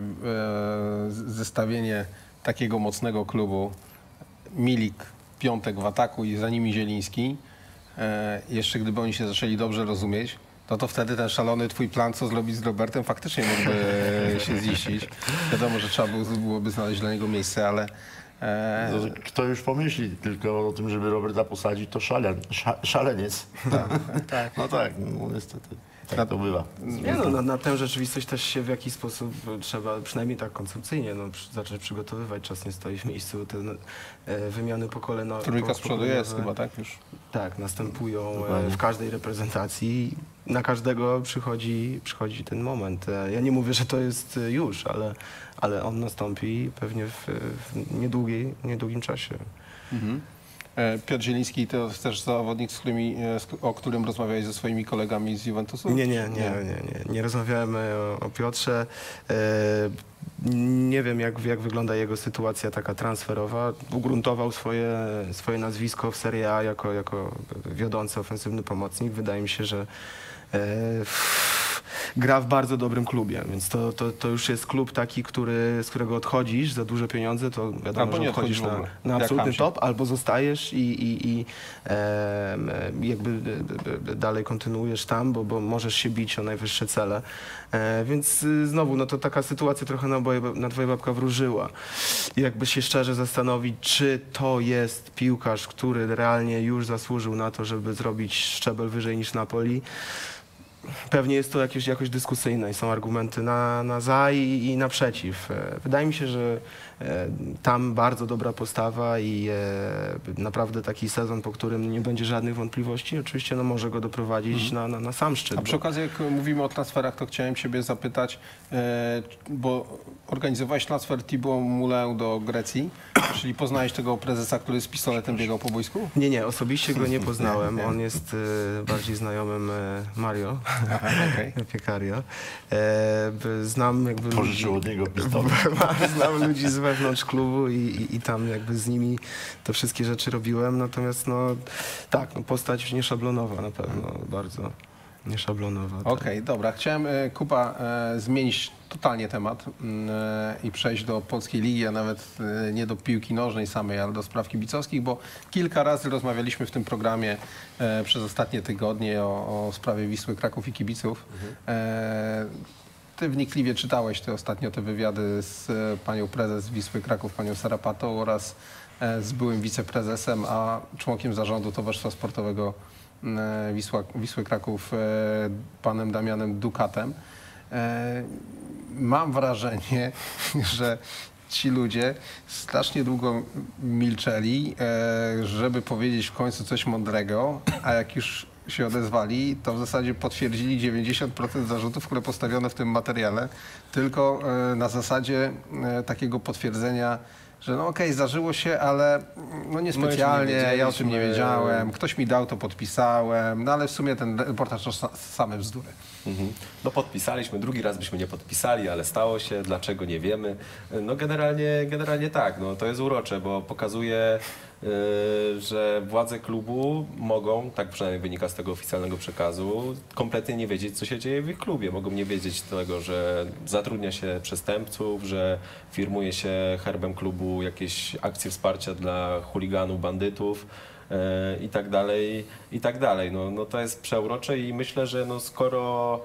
zestawienie takiego mocnego klubu, Milik, Piątek w ataku i za nimi Zieliński, e, jeszcze gdyby oni się zaczęli dobrze rozumieć, no to wtedy ten szalony twój plan, co zrobić z Robertem, faktycznie mógłby się ziścić. Wiadomo, że trzeba było- byłoby znaleźć dla niego miejsce, ale Kto już pomyśli tylko o tym, żeby Roberta posadzić, to szalen, sza, szaleniec. tak. No tak, no niestety. Tak to bywa. Nie no, na, na tę rzeczywistość też się w jakiś sposób trzeba, przynajmniej tak koncepcyjnie, no, przy, zacząć przygotowywać. Czas nie stoi w miejscu. Te e, wymiany pokoleno, trójka z przodu jest chyba, tak? Już. Tak, następują e, w każdej reprezentacji. Na każdego przychodzi, przychodzi ten moment. E, Ja nie mówię, że to jest e, już, ale, ale on nastąpi pewnie w, w niedługiej, niedługim czasie. E, Piotr Zieliński to też zawodnik, z którymi, e, o którym rozmawiałeś ze swoimi kolegami z Juventusu? Nie, nie, nie, nie, nie. Nie rozmawiałem e, o, o Piotrze. E, nie wiem, jak, jak wygląda jego sytuacja taka transferowa. Ugruntował swoje, swoje nazwisko w Serie A jako, jako wiodący ofensywny pomocnik. Wydaje mi się, że e, gra w bardzo dobrym klubie, więc to, to, to już jest klub taki, który, z którego odchodzisz za duże pieniądze, to wiadomo, Albo że odchodzisz na, na absolutny top, albo zostajesz i, i, i jakby e, e, dalej kontynuujesz tam, bo, bo możesz się bić o najwyższe cele. E, więc y, znowu, no to taka sytuacja trochę na, boje, na dwoje babka wróżyła. I jakby się szczerze zastanowić, czy to jest piłkarz, który realnie już zasłużył na to, żeby zrobić szczebel wyżej niż Napoli. Pewnie jest to jakieś, jakoś dyskusyjne i są argumenty na, na za i, i na przeciw. E, Wydaje mi się, że tam bardzo dobra postawa i e, naprawdę taki sezon, po którym nie będzie żadnych wątpliwości, oczywiście no, może go doprowadzić na, na, na sam szczyt. A przy okazji, jak mówimy o transferach, to chciałem Ciebie zapytać, e, bo organizowałeś transfer Thibaut Moulin do Grecji, czyli poznałeś tego prezesa, który z pistoletem biegał po boisku? Nie, nie, osobiście go nie poznałem. On jest e, bardziej znajomym e, Mario okej. Piekario. E, znam jakby Pożyczył od niego pistolet. znam ludzi z wewnątrz klubu i, i, i tam jakby z nimi te wszystkie rzeczy robiłem. Natomiast no tak, no, postać nieszablonowa na pewno, bardzo nieszablonowa. tak. Okej, dobra. Chciałem, e, Kuba, e, zmienić totalnie temat mm, e, i przejść do polskiej ligi, a nawet nie do piłki nożnej samej, ale do spraw kibicowskich, bo kilka razy rozmawialiśmy w tym programie przez ostatnie tygodnie o, o sprawie Wisły Kraków i kibiców. E, Ty wnikliwie czytałeś te ostatnio te wywiady z e, panią prezes Wisły Kraków, panią Sarapatą oraz e, z byłym wiceprezesem, a członkiem zarządu Towarzystwa Sportowego e, Wisła, Wisły Kraków panem Damianem Dukatem. Mam wrażenie, że ci ludzie strasznie długo milczeli, żeby powiedzieć w końcu coś mądrego, a jak już się odezwali, to w zasadzie potwierdzili 90% zarzutów, które postawiono w tym materiale, tylko e, na zasadzie e, takiego potwierdzenia, że no okej, zdarzyło się, ale mm, no niespecjalnie, nie ja o tym nie wiedziałem, ktoś mi dał, to podpisałem, no ale w sumie ten reportaż to sa- same bzdury. Mhm. No podpisaliśmy, drugi raz byśmy nie podpisali, ale stało się, dlaczego nie wiemy. No generalnie, generalnie tak, no to jest urocze, bo pokazuje, że władze klubu mogą, tak przynajmniej wynika z tego oficjalnego przekazu, kompletnie nie wiedzieć, co się dzieje w ich klubie. Mogą nie wiedzieć tego, że zatrudnia się przestępców, że firmuje się herbem klubu jakieś akcje wsparcia dla chuliganów, bandytów e, i tak dalej, i tak dalej. No, no to jest przeurocze i myślę, że no skoro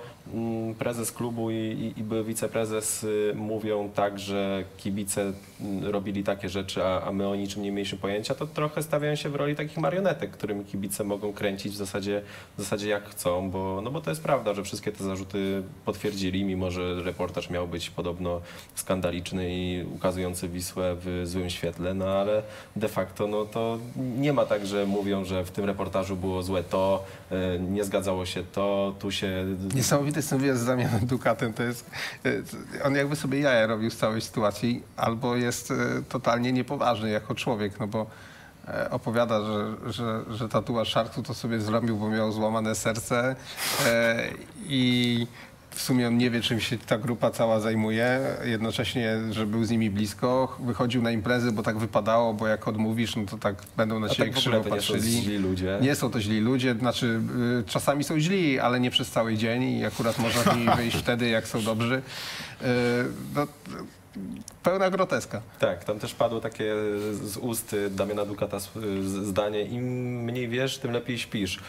prezes klubu i, i, i były wiceprezes y, mówią tak, że kibice mm, robili takie rzeczy, a, a my o niczym nie mieliśmy pojęcia, to trochę stawiają się w roli takich marionetek, którymi kibice mogą kręcić w zasadzie, w zasadzie jak chcą, bo, no bo to jest prawda, że wszystkie te zarzuty potwierdzili, mimo że reportaż miał być podobno skandaliczny i ukazujący Wisłę w złym świetle, no ale de facto no to nie ma tak, że mówią, że w tym reportażu było złe to, y, nie zgadzało się to, tu się... Niesamowity jest ten wyjazd z Damianem Dukatem, to jest, e, on jakby sobie jaja robił z całej sytuacji, albo jest e, totalnie niepoważny jako człowiek, no bo e, opowiada, że, że, że tatuaż szartu to sobie zrobił, bo miał złamane serce i w sumie on nie wie, czym się ta grupa cała zajmuje. Jednocześnie, że był z nimi blisko, wychodził na imprezy, bo tak wypadało, bo jak odmówisz, no to tak będą na A ciebie tak krzywo to nie są patrzyli. źli ludzie. Nie są to źli ludzie, znaczy y, czasami są źli, ale nie przez cały dzień i akurat można z nimi wyjść wtedy, jak są dobrzy. Y, no, pełna groteska. Tak, tam też padło takie z ust Damiana Dukata zdanie, im mniej wiesz, tym lepiej śpisz.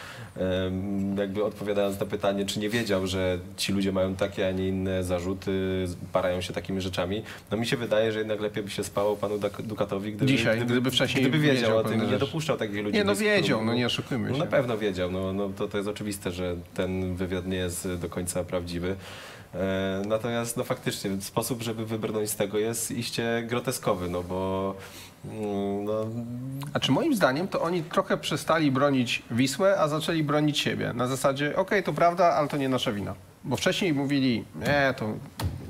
Jakby odpowiadając na pytanie, czy nie wiedział, że ci ludzie mają takie, a nie inne zarzuty, parają się takimi rzeczami. No mi się wydaje, że jednak lepiej by się spało panu Dukatowi, gdyby, Dzisiaj, gdyby wcześniej gdyby wiedział, wiedział o tym, nie dopuszczał takich ludzi. Nie, no wiedział, no nie oszukujmy No się. na pewno wiedział, no, no to, to jest oczywiste, że ten wywiad nie jest do końca prawdziwy. E, natomiast no faktycznie sposób, żeby wybrnąć z tego jest iście groteskowy, no bo mm, no, A czy moim zdaniem to oni trochę przestali bronić Wisłę, a zaczęli bronić siebie. Na zasadzie, okej, to prawda, ale to nie nasza wina. Bo wcześniej mówili, nie, to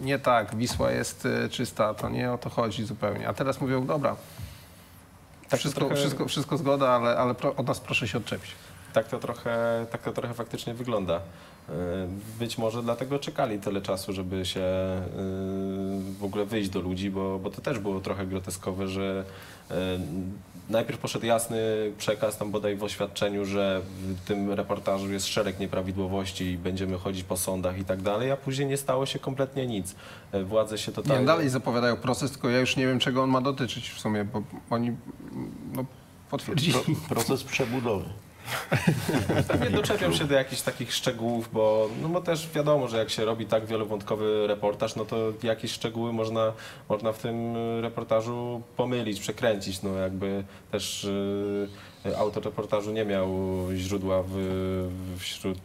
nie tak, Wisła jest y, czysta, to nie o to chodzi zupełnie. A teraz mówią, dobra, to wszystko, trochę- wszystko, wszystko zgoda, ale, ale od nas proszę się odczepić. tak to trochę, tak to trochę faktycznie wygląda. E, Być może dlatego czekali tyle czasu, żeby się e, w ogóle wyjść do ludzi, bo, bo to też było trochę groteskowe, że e, najpierw poszedł jasny przekaz tam bodaj w oświadczeniu, że w tym reportażu jest szereg nieprawidłowości i będziemy chodzić po sądach i tak dalej, a później nie stało się kompletnie nic. Władze się Nie, totalnie... dalej zapowiadają proces, tylko ja już nie wiem, czego on ma dotyczyć w sumie, bo oni no, potwierdzili. Pro, proces przebudowy. Nie doczepiam się do jakichś takich szczegółów, bo, no bo też wiadomo, że jak się robi tak wielowątkowy reportaż, no to jakieś szczegóły można, można w tym reportażu pomylić, przekręcić. No jakby też y, autor reportażu nie miał źródła w, wśród,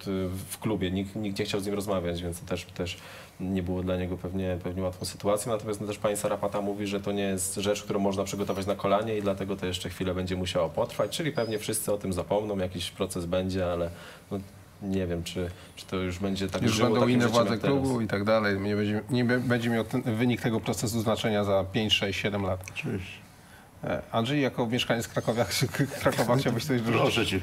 w klubie, nikt, nikt nie chciał z nim rozmawiać, więc to też, też nie było dla niego pewnie, pewnie łatwą sytuacją. Natomiast no też pani Sarapata mówi, że to nie jest rzecz, którą można przygotować na kolanie i dlatego to jeszcze chwilę będzie musiało potrwać, czyli pewnie wszyscy o tym zapomną, jakiś proces będzie, ale no, nie wiem, czy, czy to już będzie tak Już żyło będą takim inne władze klubu i tak dalej. Nie będzie, nie będzie miał ten, wynik tego procesu znaczenia za 5, 6, 7 lat. Oczywiście. E, Andrzej, jako mieszkaniec Krakowia, Krakowa chciałbyś coś dorzucić? Proszę cię.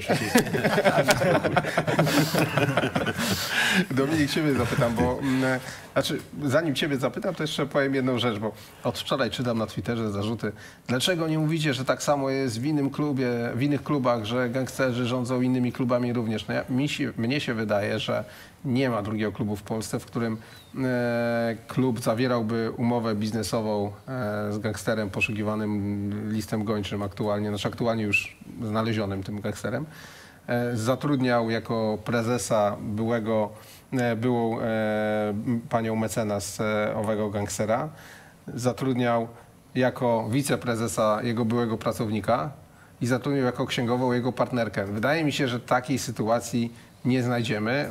Dominik, ciebie zapytam, bo mm, znaczy, zanim ciebie zapytam, to jeszcze powiem jedną rzecz, bo od wczoraj czytam na Twitterze zarzuty. Dlaczego nie mówicie, że tak samo jest w innym klubie, w innych klubach, że gangsterzy rządzą innymi klubami również? No ja, mi się, mnie się wydaje, że nie ma drugiego klubu w Polsce, w którym e, klub zawierałby umowę biznesową e, z gangsterem poszukiwanym listem gończym aktualnie, znaczy aktualnie już znalezionym tym gangsterem. E, zatrudniał jako prezesa byłego, byłą e, panią mecenas e, owego gangstera. Zatrudniał jako wiceprezesa jego byłego pracownika i zatrudnił jako księgową jego partnerkę. Wydaje mi się, że takiej sytuacji nie znajdziemy.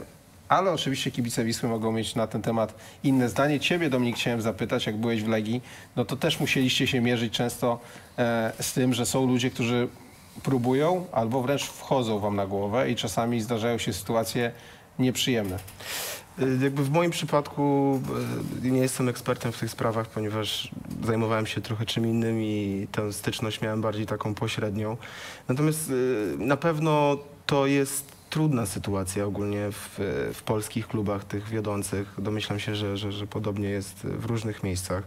Ale oczywiście kibice Wisły mogą mieć na ten temat inne zdanie. Ciebie, Dominik, chciałem zapytać, jak byłeś w Legii, no to też musieliście się mierzyć często e, z tym, że są ludzie, którzy próbują albo wręcz wchodzą wam na głowę i czasami zdarzają się sytuacje nieprzyjemne. Y, Jakby w moim przypadku y, nie jestem ekspertem w tych sprawach, ponieważ zajmowałem się trochę czym innym i tę styczność miałem bardziej taką pośrednią. Natomiast y, na pewno to jest trudna sytuacja ogólnie w, w polskich klubach, tych wiodących. Domyślam się, że, że, że podobnie jest w różnych miejscach,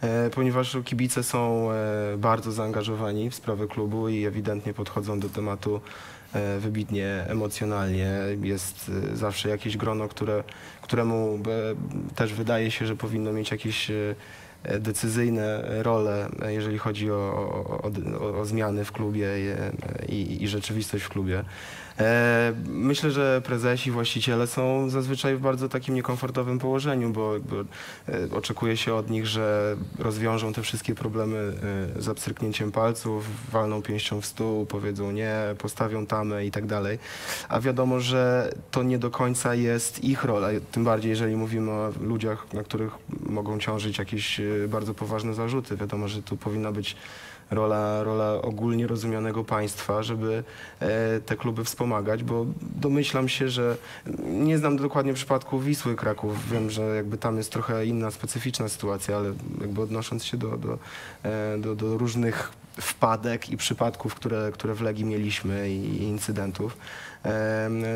e, ponieważ kibice są e, bardzo zaangażowani w sprawy klubu i ewidentnie podchodzą do tematu e, wybitnie emocjonalnie. Jest zawsze jakieś grono, które, któremu też wydaje się, że powinno mieć jakieś decyzyjne role, jeżeli chodzi o, o, o, o zmiany w klubie i, i rzeczywistość w klubie. E, Myślę, że prezesi, właściciele są zazwyczaj w bardzo takim niekomfortowym położeniu, bo e, oczekuje się od nich, że rozwiążą te wszystkie problemy e, za pstryknięciem palców, walną pięścią w stół, powiedzą nie, postawią tamę i tak dalej. A wiadomo, że to nie do końca jest ich rola, tym bardziej jeżeli mówimy o ludziach, na których mogą ciążyć jakieś bardzo poważne zarzuty. Wiadomo, że tu powinna być rola, rola ogólnie rozumianego państwa, żeby e, te kluby wspomagać, bo domyślam się, że nie znam dokładnie przypadku Wisły Kraków. Wiem, że jakby tam jest trochę inna, specyficzna sytuacja, ale jakby odnosząc się do, do, e, do, do różnych wpadek i przypadków, które, które w Legii mieliśmy i, incydentów,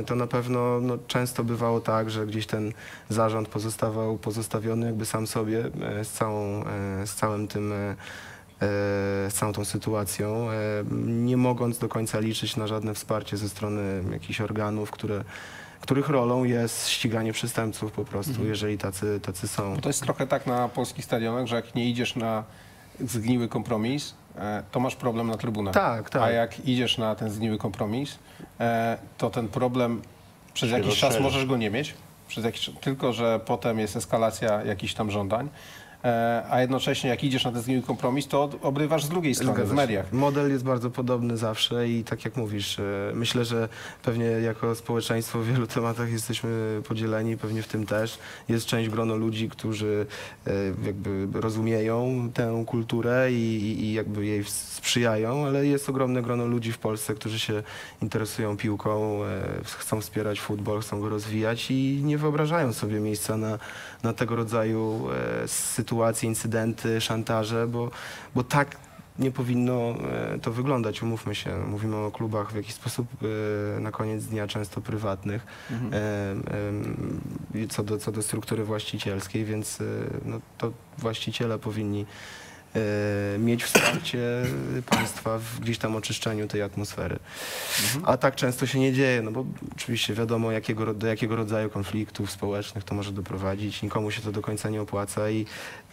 to na pewno no, często bywało tak, że gdzieś ten zarząd pozostawał pozostawiony jakby sam sobie e, z, całą, z całym tym z całą tą sytuacją, e, nie mogąc do końca liczyć na żadne wsparcie ze strony jakichś organów, które, których rolą jest ściganie przestępców po prostu, jeżeli tacy, tacy są. To jest trochę tak na polskich stadionach, że jak nie idziesz na zgniły kompromis, e, to masz problem na trybunach. Tak, tak. A jak idziesz na ten zgniły kompromis, e, to ten problem przez Się jakiś czas rozszerzy. możesz go nie mieć, przez jakiś, tylko że potem jest eskalacja jakichś tam żądań. E, A jednocześnie jak idziesz na ten zgniły kompromis, to obrywasz z drugiej strony, Zgadza w mediach. Model jest bardzo podobny zawsze i tak jak mówisz, e, myślę, że pewnie jako społeczeństwo w wielu tematach jesteśmy podzieleni, pewnie w tym też. Jest część grono ludzi, którzy e, jakby rozumieją tę kulturę i, i- jakby jej sprzyjają, ale jest ogromne grono ludzi w Polsce, którzy się interesują piłką, chcą wspierać futbol, chcą go rozwijać i nie wyobrażają sobie miejsca na, na tego rodzaju e, sytuacje, incydenty, szantaże, bo, bo tak nie powinno e, to wyglądać, umówmy się. Mówimy o klubach w jakiś sposób e, na koniec dnia często prywatnych, e, co, do, co do struktury właścicielskiej, więc no, to właściciele powinni mieć wsparcie państwa w gdzieś tam oczyszczeniu tej atmosfery. A tak często się nie dzieje, no bo oczywiście wiadomo, jakiego, do jakiego rodzaju konfliktów społecznych to może doprowadzić. Nikomu się to do końca nie opłaca i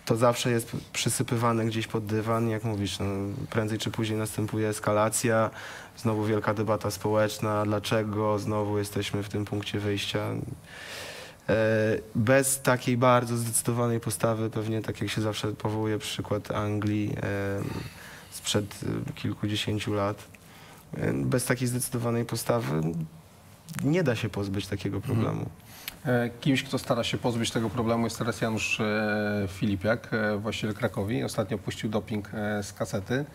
to zawsze jest przysypywane gdzieś pod dywan. Jak mówisz, no, prędzej czy później następuje eskalacja, znowu wielka debata społeczna, dlaczego znowu jesteśmy w tym punkcie wyjścia. E, Bez takiej bardzo zdecydowanej postawy, pewnie tak jak się zawsze powołuje przykład Anglii e, sprzed kilkudziesięciu lat, e, bez takiej zdecydowanej postawy nie da się pozbyć takiego problemu. E, Kimś, kto stara się pozbyć tego problemu jest teraz Janusz Filipiak, właściciel Krakowi. Ostatnio puścił doping z kasety.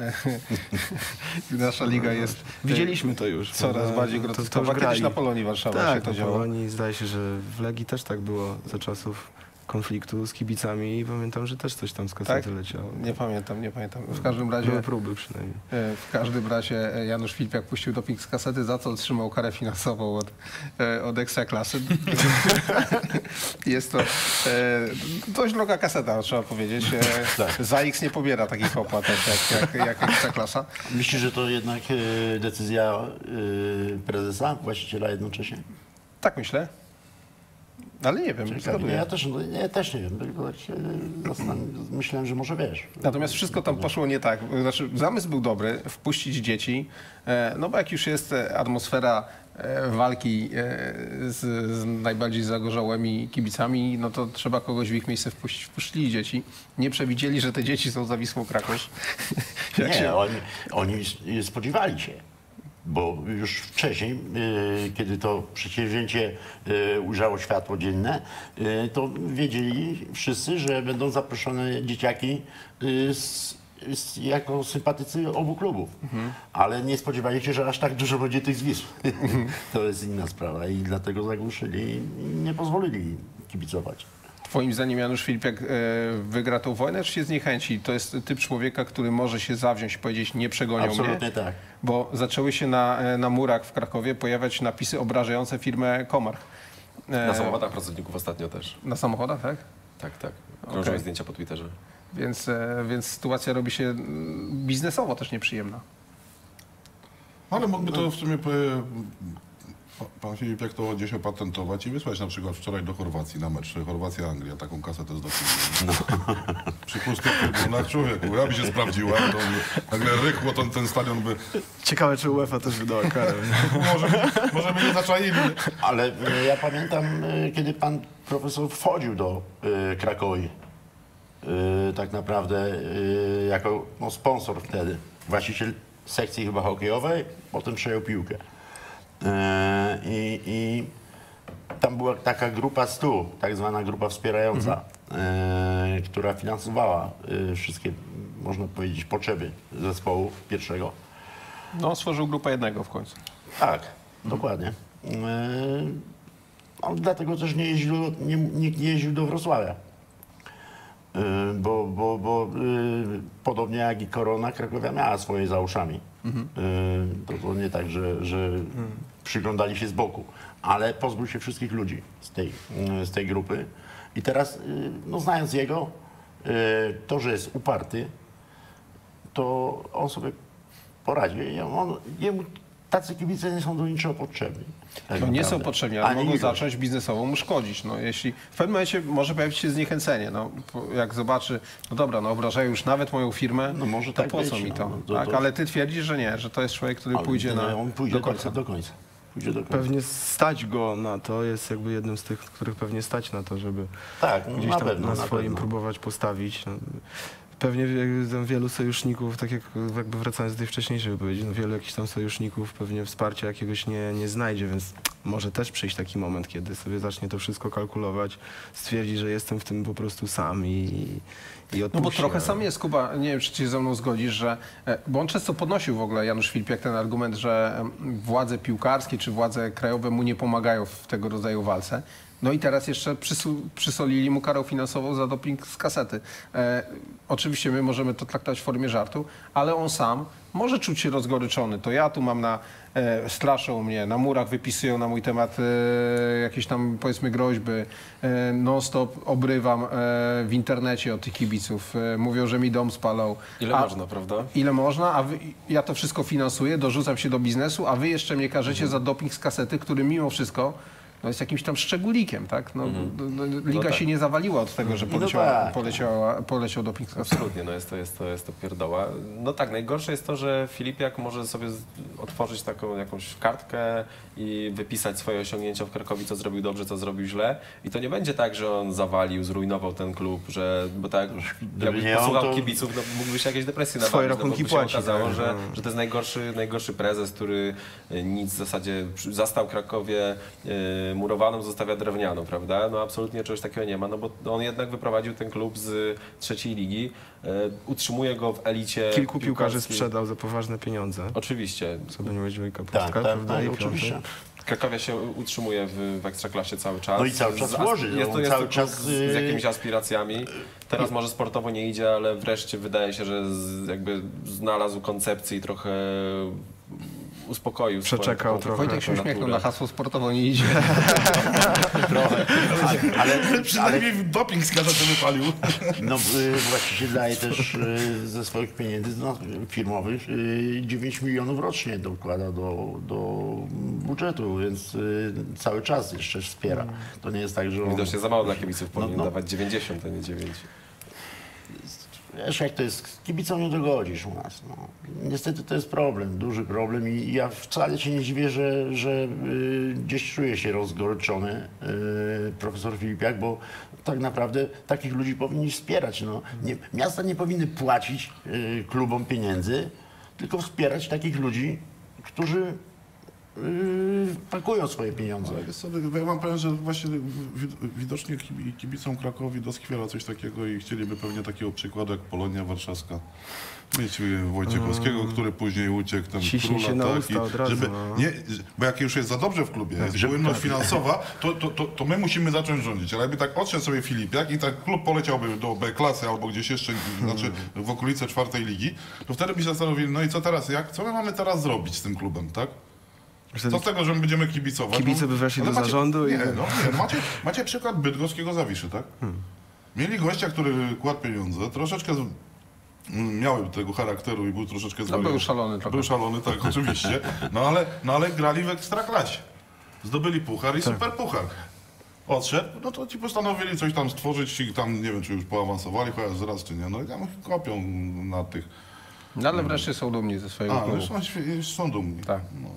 Nasza liga jest e, Widzieliśmy to już. coraz prawda? bardziej To- to groteskowa. Kiedyś na Polonii Warszawa się Tak, to na działo. Polonii zdaje się, że w Legii też tak było za czasów konfliktu z kibicami i pamiętam, że też coś tam z kasety Tak? leciało. Nie pamiętam, nie pamiętam. W każdym razie, Były próby przynajmniej. e, w każdym razie e, Janusz Filipiak puścił doping z kasety, za co otrzymał karę finansową od, e, od Ekstraklasy. Jest to dość droga kaseta, trzeba powiedzieć. E, Za X nie pobiera takich opłat jak, jak, jak Ekstraklasa. Myślisz, że to jednak decyzja prezesa, właściciela jednocześnie? Tak myślę. Ale nie wiem, zgaduję. ja też, no, ja też nie wiem. tylko tak się zastan- Myślałem, że może wiesz. Natomiast wszystko tam poszło nie tak. Znaczy, zamysł był dobry, wpuścić dzieci, e, no bo jak już jest e, atmosfera e, walki z, z najbardziej zagorzałymi kibicami, no to trzeba kogoś w ich miejsce wpuścić. Wpuścili dzieci. Nie przewidzieli, że te dzieci są za Wisłą Kraków. Jak Nie, się- oni, oni spodziewali się. Bo już wcześniej, e, kiedy to przedsięwzięcie e, ujrzało światło dzienne, e, to wiedzieli wszyscy, że będą zaproszone dzieciaki z s- jako sympatycy obu klubów. Ale nie spodziewali się, że aż tak dużo będzie tych zwisł. to jest inna sprawa i dlatego zagłuszyli i nie pozwolili kibicować. Twoim zdaniem Janusz Filipiak e, wygra tą wojnę, czy się zniechęci? To jest typ człowieka, który może się zawziąć i powiedzieć, nie przegonią Absolutnie mnie. tak. Bo zaczęły się na, e, na murach w Krakowie pojawiać napisy obrażające firmę Komarch. E, Na samochodach pracowników ostatnio też. Na samochodach, tak? Tak, tak. Krążą Okej. zdjęcia po Twitterze. Więc, więc sytuacja robi się mm, biznesowo też nieprzyjemna. Ale mógłby to w sumie pan Filip jak to gdzieś opatentować i wysłać na przykład wczoraj do Chorwacji na mecz Chorwacja-Anglia, taką kasetę z dokumentem. Przy pustych trybunach człowieku, ja by się sprawdziła, to by, nagle rykło ten, ten stadion by, Ciekawe, czy UEFA też wydała karę. może może by nie zaczaili. Ale e, ja pamiętam, e, kiedy pan profesor wchodził do Krakowi, e, tak naprawdę e, jako no, sponsor wtedy, właściciel sekcji chyba hokejowej, potem przejął piłkę. E, I, i tam była taka grupa stu, tak zwana grupa wspierająca, e, która finansowała e, wszystkie, można powiedzieć, potrzeby zespołu pierwszego. No, stworzył grupę jednego w końcu. Tak, dokładnie. Yy, No, dlatego też nie jeździł, nie, nikt nie jeździł do Wrocławia. Bo, bo, bo podobnie jak i Korona, Krakowia miała swoje za uszami. Yy, To, to nie tak, że, że przyglądali się z boku, ale pozbył się wszystkich ludzi z tej, yy, z tej grupy. I teraz, yy, no, znając jego, yy, to, że jest uparty, to on sobie poradzi. I On, jemu tacy kibice nie są do niczego potrzebni. tak No nie są potrzebni, ale Ani mogą zacząć biznesowo mu szkodzić. No, jeśli w pewnym momencie może pojawić się zniechęcenie, no, jak zobaczy, no dobra, no obrażają już nawet moją firmę, No może to tak po być, co mi no, to? no to- tak? Ale ty twierdzisz, że nie, że to jest człowiek, który pójdzie na, on pójdzie do końca. Do końca. Pójdzie do końca. Pewnie stać go na to, jest jakby jednym z tych, których pewnie stać na to, żeby Tak, no, gdzieś na tam pewno. na na swoim pewno. próbować postawić. No, Pewnie wielu sojuszników, tak jak jakby wracając do tej wcześniejszej wypowiedzi, no wielu jakichś tam sojuszników pewnie wsparcia jakiegoś nie, nie znajdzie, więc może też przyjść taki moment, kiedy sobie zacznie to wszystko kalkulować, stwierdzi, że jestem w tym po prostu sam i, i No bo trochę ale- sam jest, Kuba, nie wiem, czy się ze mną zgodzisz, że, e, bo on często podnosił w ogóle, Janusz Filipiak, ten argument, że władze piłkarskie czy władze krajowe mu nie pomagają w tego rodzaju walce. No i teraz jeszcze przysolili mu karę finansową za doping z kasety. E, oczywiście my możemy to traktować w formie żartu, ale on sam może czuć się rozgoryczony. To ja tu mam na, straszą mnie, na murach wypisują na mój temat e, jakieś tam powiedzmy groźby, e, non-stop obrywam e, w internecie od tych kibiców, e, mówią, że mi dom spalą. Ile A- można, prawda? Ile można, a wy, ja to wszystko finansuję, dorzucam się do biznesu, a wy jeszcze mnie karzecie za doping z kasety, który mimo wszystko no jest jakimś tam szczególikiem, tak? No, no, no, liga tak. się nie zawaliła od tego, że No poleciała, tak. poleciała, poleciał doping. Absolutnie, no jest to, jest, to, jest to pierdoła. No tak, najgorsze jest to, że Filipiak może sobie otworzyć taką jakąś kartkę i wypisać swoje osiągnięcia w Krakowie, co zrobił dobrze, co zrobił źle. I to nie będzie tak, że on zawalił, zrujnował ten klub, że, bo tak, jakbyś posłuchał to- kibiców, no, mógłby się jakieś depresje Swoje nawalić, no, bo rachunki by się płaci, okazało, tak, że, no. że to jest najgorszy, najgorszy prezes, który y, nic w zasadzie zastał Krakowie y, murowaną, zostawia drewnianą, prawda? No absolutnie czegoś takiego nie ma, no bo on jednak wyprowadził ten klub z trzeciej ligi, y, utrzymuje go w elicie Kilku piłkarzy piłkarskiej. sprzedał za poważne pieniądze. Oczywiście. Co do niego Dźwięka Tak, tak, prawda? tak, I oczywiście. Krakowia się utrzymuje w, w Ekstraklasie cały czas. No i cały czas Z- łoży, Jest no, to jest cały czas, z, z yy, jakimiś aspiracjami. Teraz może sportowo nie idzie, ale wreszcie wydaje się, że z, jakby znalazł koncepcję i trochę uspokoił Przeczekał trochę. Wojtek się uśmiechnął na hasło sportowo nie idzie. Ale, Przynajmniej doping z kasety wypalił. no, y, właściciel daje też y, ze swoich pieniędzy no, firmowych y, 9 milionów rocznie dokłada do, do budżetu, więc y, cały czas jeszcze wspiera. To nie jest tak, że on... Widocznie za mało dla kibiców powinien no. dawać 90, a nie 9. Wiesz, jak to jest, z kibicą nie dogodzisz u nas. No. Niestety to jest problem, duży problem i ja wcale się nie dziwię, że, że y, gdzieś czuję się rozgoryczony y, profesor Filipiak, bo tak naprawdę takich ludzi powinni wspierać. No. Nie, miasta nie powinny płacić y, klubom pieniędzy, tylko wspierać takich ludzi, którzy pakują swoje pieniądze. Ale wiesz co, ja wam powiem, że właśnie wid- widocznie kibi- kibicom Krakowi doskwiera coś takiego i chcieliby pewnie takiego przykładu jak Polonia Warszawska. Mieć y, Wojciechowskiego, który później uciekł, ten Ciśnie króla, się na tak, usta od razu, żeby, no. nie, bo jak już jest za dobrze w klubie, jest płynność finansowa, to, to, to, to my musimy zacząć rządzić. Ale jakby tak odszedł sobie Filipiak i tak klub poleciałby do B klasy albo gdzieś jeszcze, znaczy w okolice czwartej ligi, to wtedy by się zastanowili, no i co teraz, jak, co my mamy teraz zrobić z tym klubem, tak? Co z tego, że my będziemy kibicować? Kibice No, by weszli do macie, zarządu i- Nie, no, nie, macie, macie przykład bydgoskiego Zawiszy, tak? Mieli gościa, który kładł pieniądze, troszeczkę z, miał tego charakteru i był troszeczkę No zwariowany. był szalony trochę. Był szalony, tak, oczywiście. No ale, no ale grali w ekstraklasie. Zdobyli puchar i super puchar. Odszedł, no to ci postanowili coś tam stworzyć i tam, nie wiem, czy już poawansowali, chociaż zaraz, czy nie. No i tam kopią na tych. No ale wreszcie są dumni ze swojego A, klubu. już są, są dumni. Tak. No,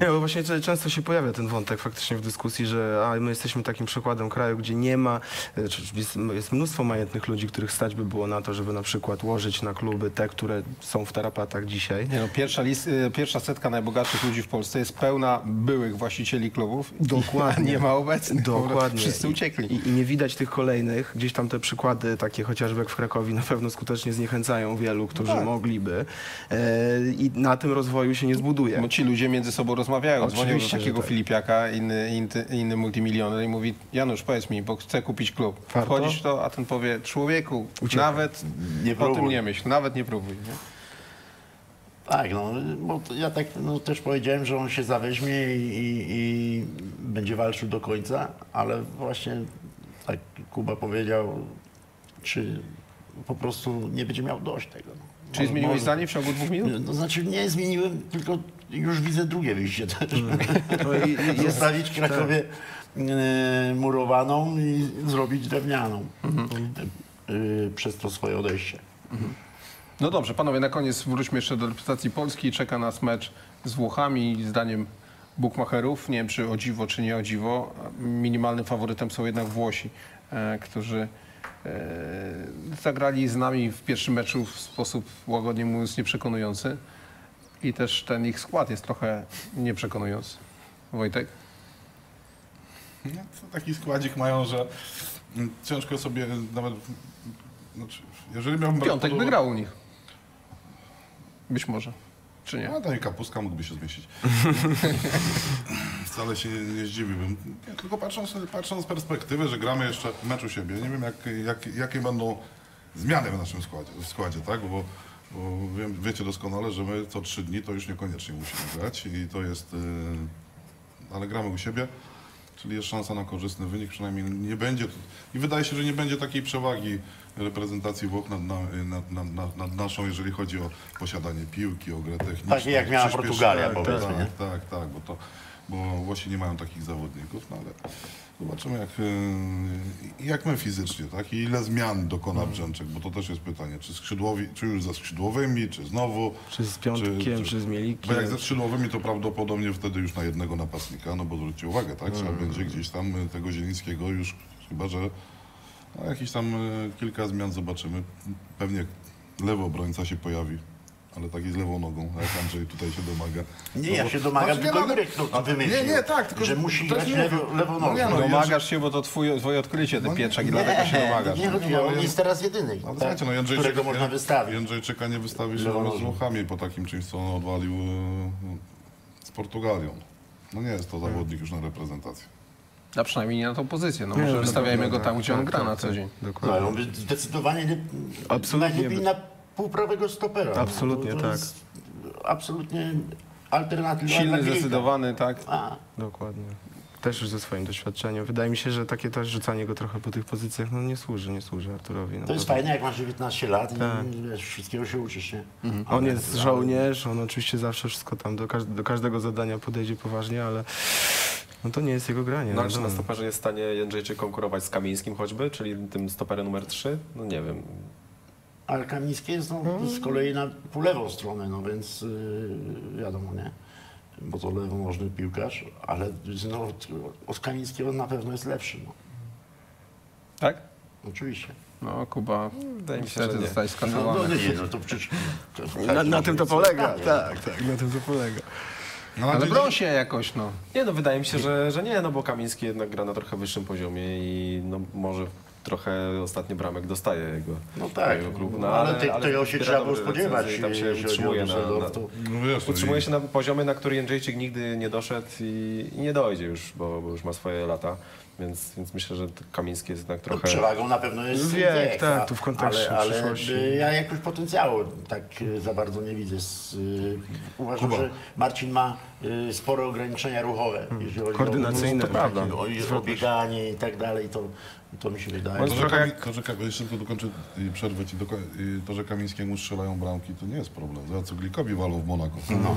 Nie, bo właśnie często się pojawia ten wątek faktycznie w dyskusji, że a, my jesteśmy takim przykładem kraju, gdzie nie ma, e, czy jest, jest mnóstwo majętnych ludzi, których stać by było na to, żeby na przykład łożyć na kluby te, które są w tarapatach dzisiaj. Nie no, pierwsza, list, y, pierwsza setka najbogatszych ludzi w Polsce jest pełna byłych właścicieli klubów. Dokładnie. Nie ma obecnych. Dokładnie. Wszyscy uciekli. I, I nie widać tych kolejnych. Gdzieś tam te przykłady, takie chociażby jak w Krakowie, na pewno skutecznie zniechęcają wielu, którzy tak. mogliby. E, I na tym rozwoju się nie zbuduje. Bo ci ludzie między sobą rozmawiają. Dzwonią do takiego tak. Filipiaka, inny, inny, inny multimilioner i mówi Janusz, powiedz mi, bo chcę kupić klub. Warto? Wchodzisz w to, a ten powie, człowieku, Uciekaj. nawet Nie o tym próbuj. nie myśl, nawet nie próbuj. Nie? Tak, no, bo ja tak no, też powiedziałem, że on się zaweźmie i, i, i będzie walczył do końca, ale właśnie tak Kuba powiedział, czy po prostu nie będzie miał dość tego. No. Czyli zmieniłeś zdanie w ciągu dwóch minut? To znaczy nie zmieniłem, tylko już widzę drugie wyjście też. No jest, Zostawić Krakowie e, murowaną i zrobić drewnianą e, przez to swoje odejście. No dobrze, panowie, na koniec wróćmy jeszcze do reprezentacji Polski. Czeka nas mecz z Włochami. Zdaniem bookmacherów, nie wiem czy o dziwo, czy nie o dziwo, minimalnym faworytem są jednak Włosi, e, którzy e, zagrali z nami w pierwszym meczu w sposób łagodnie mówiąc nieprzekonujący. I też ten ich skład jest trochę nieprzekonujący. Wojtek? No, taki składzik mają, że ciężko sobie nawet. Znaczy, jeżeli miałbym Piątek uwagę- wygrał u nich. Być może. Czy nie? No, to i kapustka mógłby się zmieścić. Wcale się nie, zdziwiłbym. Tylko patrząc, patrząc z perspektywy, że gramy jeszcze mecz u siebie, nie wiem jak, jak, jakie będą zmiany w naszym składzie, w składzie tak? Bo, bo wiem, wiecie doskonale, że my co trzy dni to już niekoniecznie musimy grać i to jest... Yy, ale gramy u siebie, czyli jest szansa na korzystny wynik, przynajmniej nie będzie... I wydaje się, że nie będzie takiej przewagi reprezentacji Włoch nad, na, nad, nad, nad, nad naszą, jeżeli chodzi o posiadanie piłki, o grę techniczną. Tak jak miała. Portugalia, tak, powiedzmy, tak, tak, tak, bo to bo Włosi nie mają takich zawodników, no ale zobaczymy jak, yy, jak my fizycznie, tak? I ile zmian dokona Mhm. Brzęczek, bo to też jest pytanie, czy skrzydłowi, czy już ze skrzydłowymi, czy znowu. czy z piątkiem, czy, z mielikiem. Bo jak ze skrzydłowymi, to prawdopodobnie wtedy już na jednego napastnika, no bo zwróćcie uwagę, tak? Trzeba Mhm. będzie gdzieś tam y, tego Zielińskiego już, chyba że no, jakieś tam y, kilka zmian zobaczymy. Pewnie lewy obrońca się pojawi, ale taki z lewą nogą, jak Andrzej tutaj się domaga. Nie, No ja się domagam, Znaczy, nie, tylko no, Jurek to, to wymyślił. Nie, nie, tak, tylko że musi grać nie lewo, lewą No nogą. nie, no, Domagasz się, bo to twoje, twoje odkrycie, ten Pietrzak, i dlatego się domagasz. nie chodzi, o- on jest teraz jedyny, Ale tak, słuchajcie, no którego można wystawić. Jędrzejczyka nie wystawi się z Włochami po takim czymś, co on odwalił y, z Portugalią. No nie jest to zawodnik już na reprezentację. A przynajmniej nie na tą pozycję. No Nie, może no, wystawiajmy go tam, tak, gdzie on tak, gra tak, na co tak, dzień. No, Dokładnie. on by zdecydowanie nie, Absolutnie półprawego stopera. Absolutnie to, to tak. Jest absolutnie alternatywa. dla Silny, zdecydowany, tak. A, Dokładnie. Też już ze swoim doświadczeniem. Wydaje mi się, że takie też rzucanie go trochę po tych pozycjach no nie służy, nie służy Arturowi. na to jest fajne, jak masz 19 lat Tak. i wiesz, wszystkiego się uczysz, nie? On Ale- jest żołnierz, on oczywiście zawsze wszystko tam do, każd- do każdego zadania podejdzie poważnie, ale no to nie jest jego granie. No ale czy na stoperze jest w stanie Jędrzejczyk konkurować z Kamińskim choćby, czyli tym stoperem numer 3? No nie wiem. Ale Kamiński jest no, z kolei na pół lewą stronę, no więc yy, wiadomo, nie? Bo to lewonożny piłkarz, ale no, od Kamińskiego na pewno jest lepszy, no. Tak? Oczywiście. No, Kuba, Wydaje mi się, że zostałeś No, no skasowany. nie, no to przecież... to- Na, na tak, tym to polega, zdanie. tak, tak, na tym to polega. No, Ale broń się jakoś, no. Nie no, wydaje mi się, że, że nie, no bo Kamiński jednak gra na trochę wyższym poziomie i no może trochę ostatni bramek dostaje jego, No tak, jego klub. no, ale te- tego się trzeba było spodziewać, Tam się jeżeli utrzymuje na, na, to- No no utrzymuje się na poziomie, na który Jędrzejczyk nigdy nie doszedł i, i nie dojdzie już, bo, bo już ma swoje lata. Więc, więc myślę, że Kamiński jest jednak trochę... Przewagą na pewno jest Wiek, wiek, tak, a- tu w kontekście ale, ale przyszłości. y, ja jakoś potencjału tak y, za bardzo nie widzę. Z, y, uważam, Kuba. że Marcin ma y, spore ograniczenia ruchowe, jeśli chodzi Koordynacyjne, o, prawda. o, o, o bieganie i tak dalej, to, to mi się wydaje. To, że, Kami, to, że Kami, jeszcze dokończę i przerwę ci, to, że Kamińskiemu strzelają bramki, to nie jest problem. Za co Glikowi walą w Monako. No.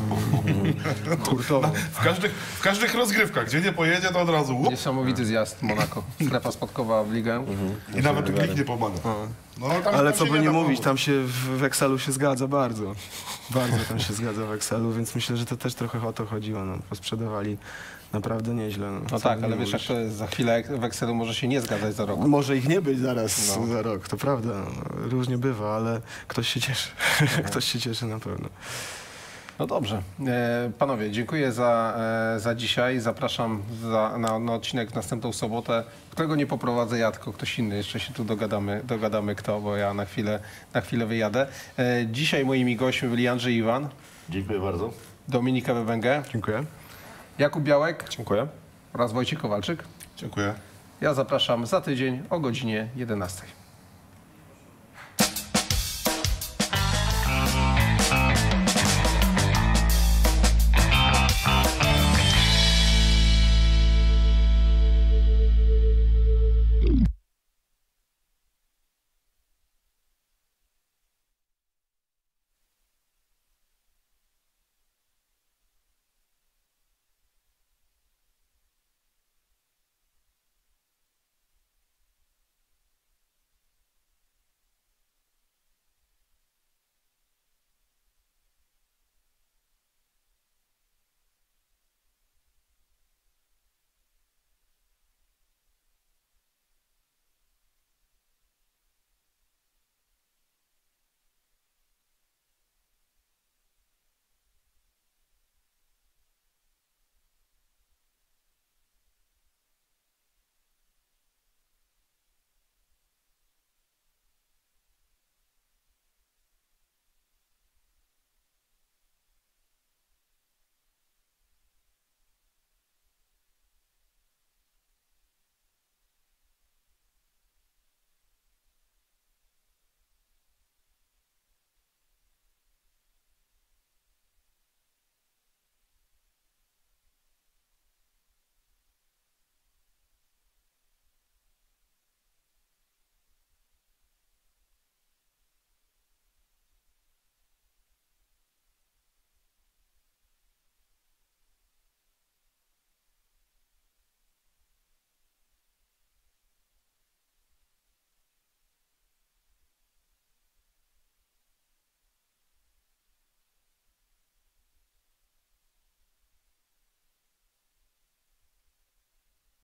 Hurtowo. W, każdych, w każdych rozgrywkach, gdzie nie pojedzie, to od razu łup, Niesamowity zjazd Monako. Strefa spadkowa w ligę. i nawet Glik nie pomaga. No, tam, Ale tam co by nie mówić, tam się w Wekselu się zgadza bardzo. Bardzo tam się zgadza w Wekselu, więc myślę, że to też trochę o to chodziło. No. Posprzedawali naprawdę nieźle. No, No tak, ale wiesz, jak za chwilę w Excelu może się nie zgadzać za rok. Może ich nie być zaraz No. za rok, to prawda. Różnie bywa, ale ktoś się cieszy. ktoś się cieszy na pewno. No dobrze. E, panowie, dziękuję za, e, za dzisiaj. Zapraszam za, na, na odcinek w następną sobotę, którego nie poprowadzę ja, tylko ktoś inny. Jeszcze się tu dogadamy, dogadamy kto, bo ja na chwilę, na chwilę wyjadę. E, dzisiaj moimi gośćmi byli Andrzej Iwan, Dziękuję bardzo. Dominika Wewęgę, Dziękuję. Jakub Białek Dziękuję. oraz Wojciech Kowalczyk. Dziękuję. Ja zapraszam za tydzień o godzinie 11.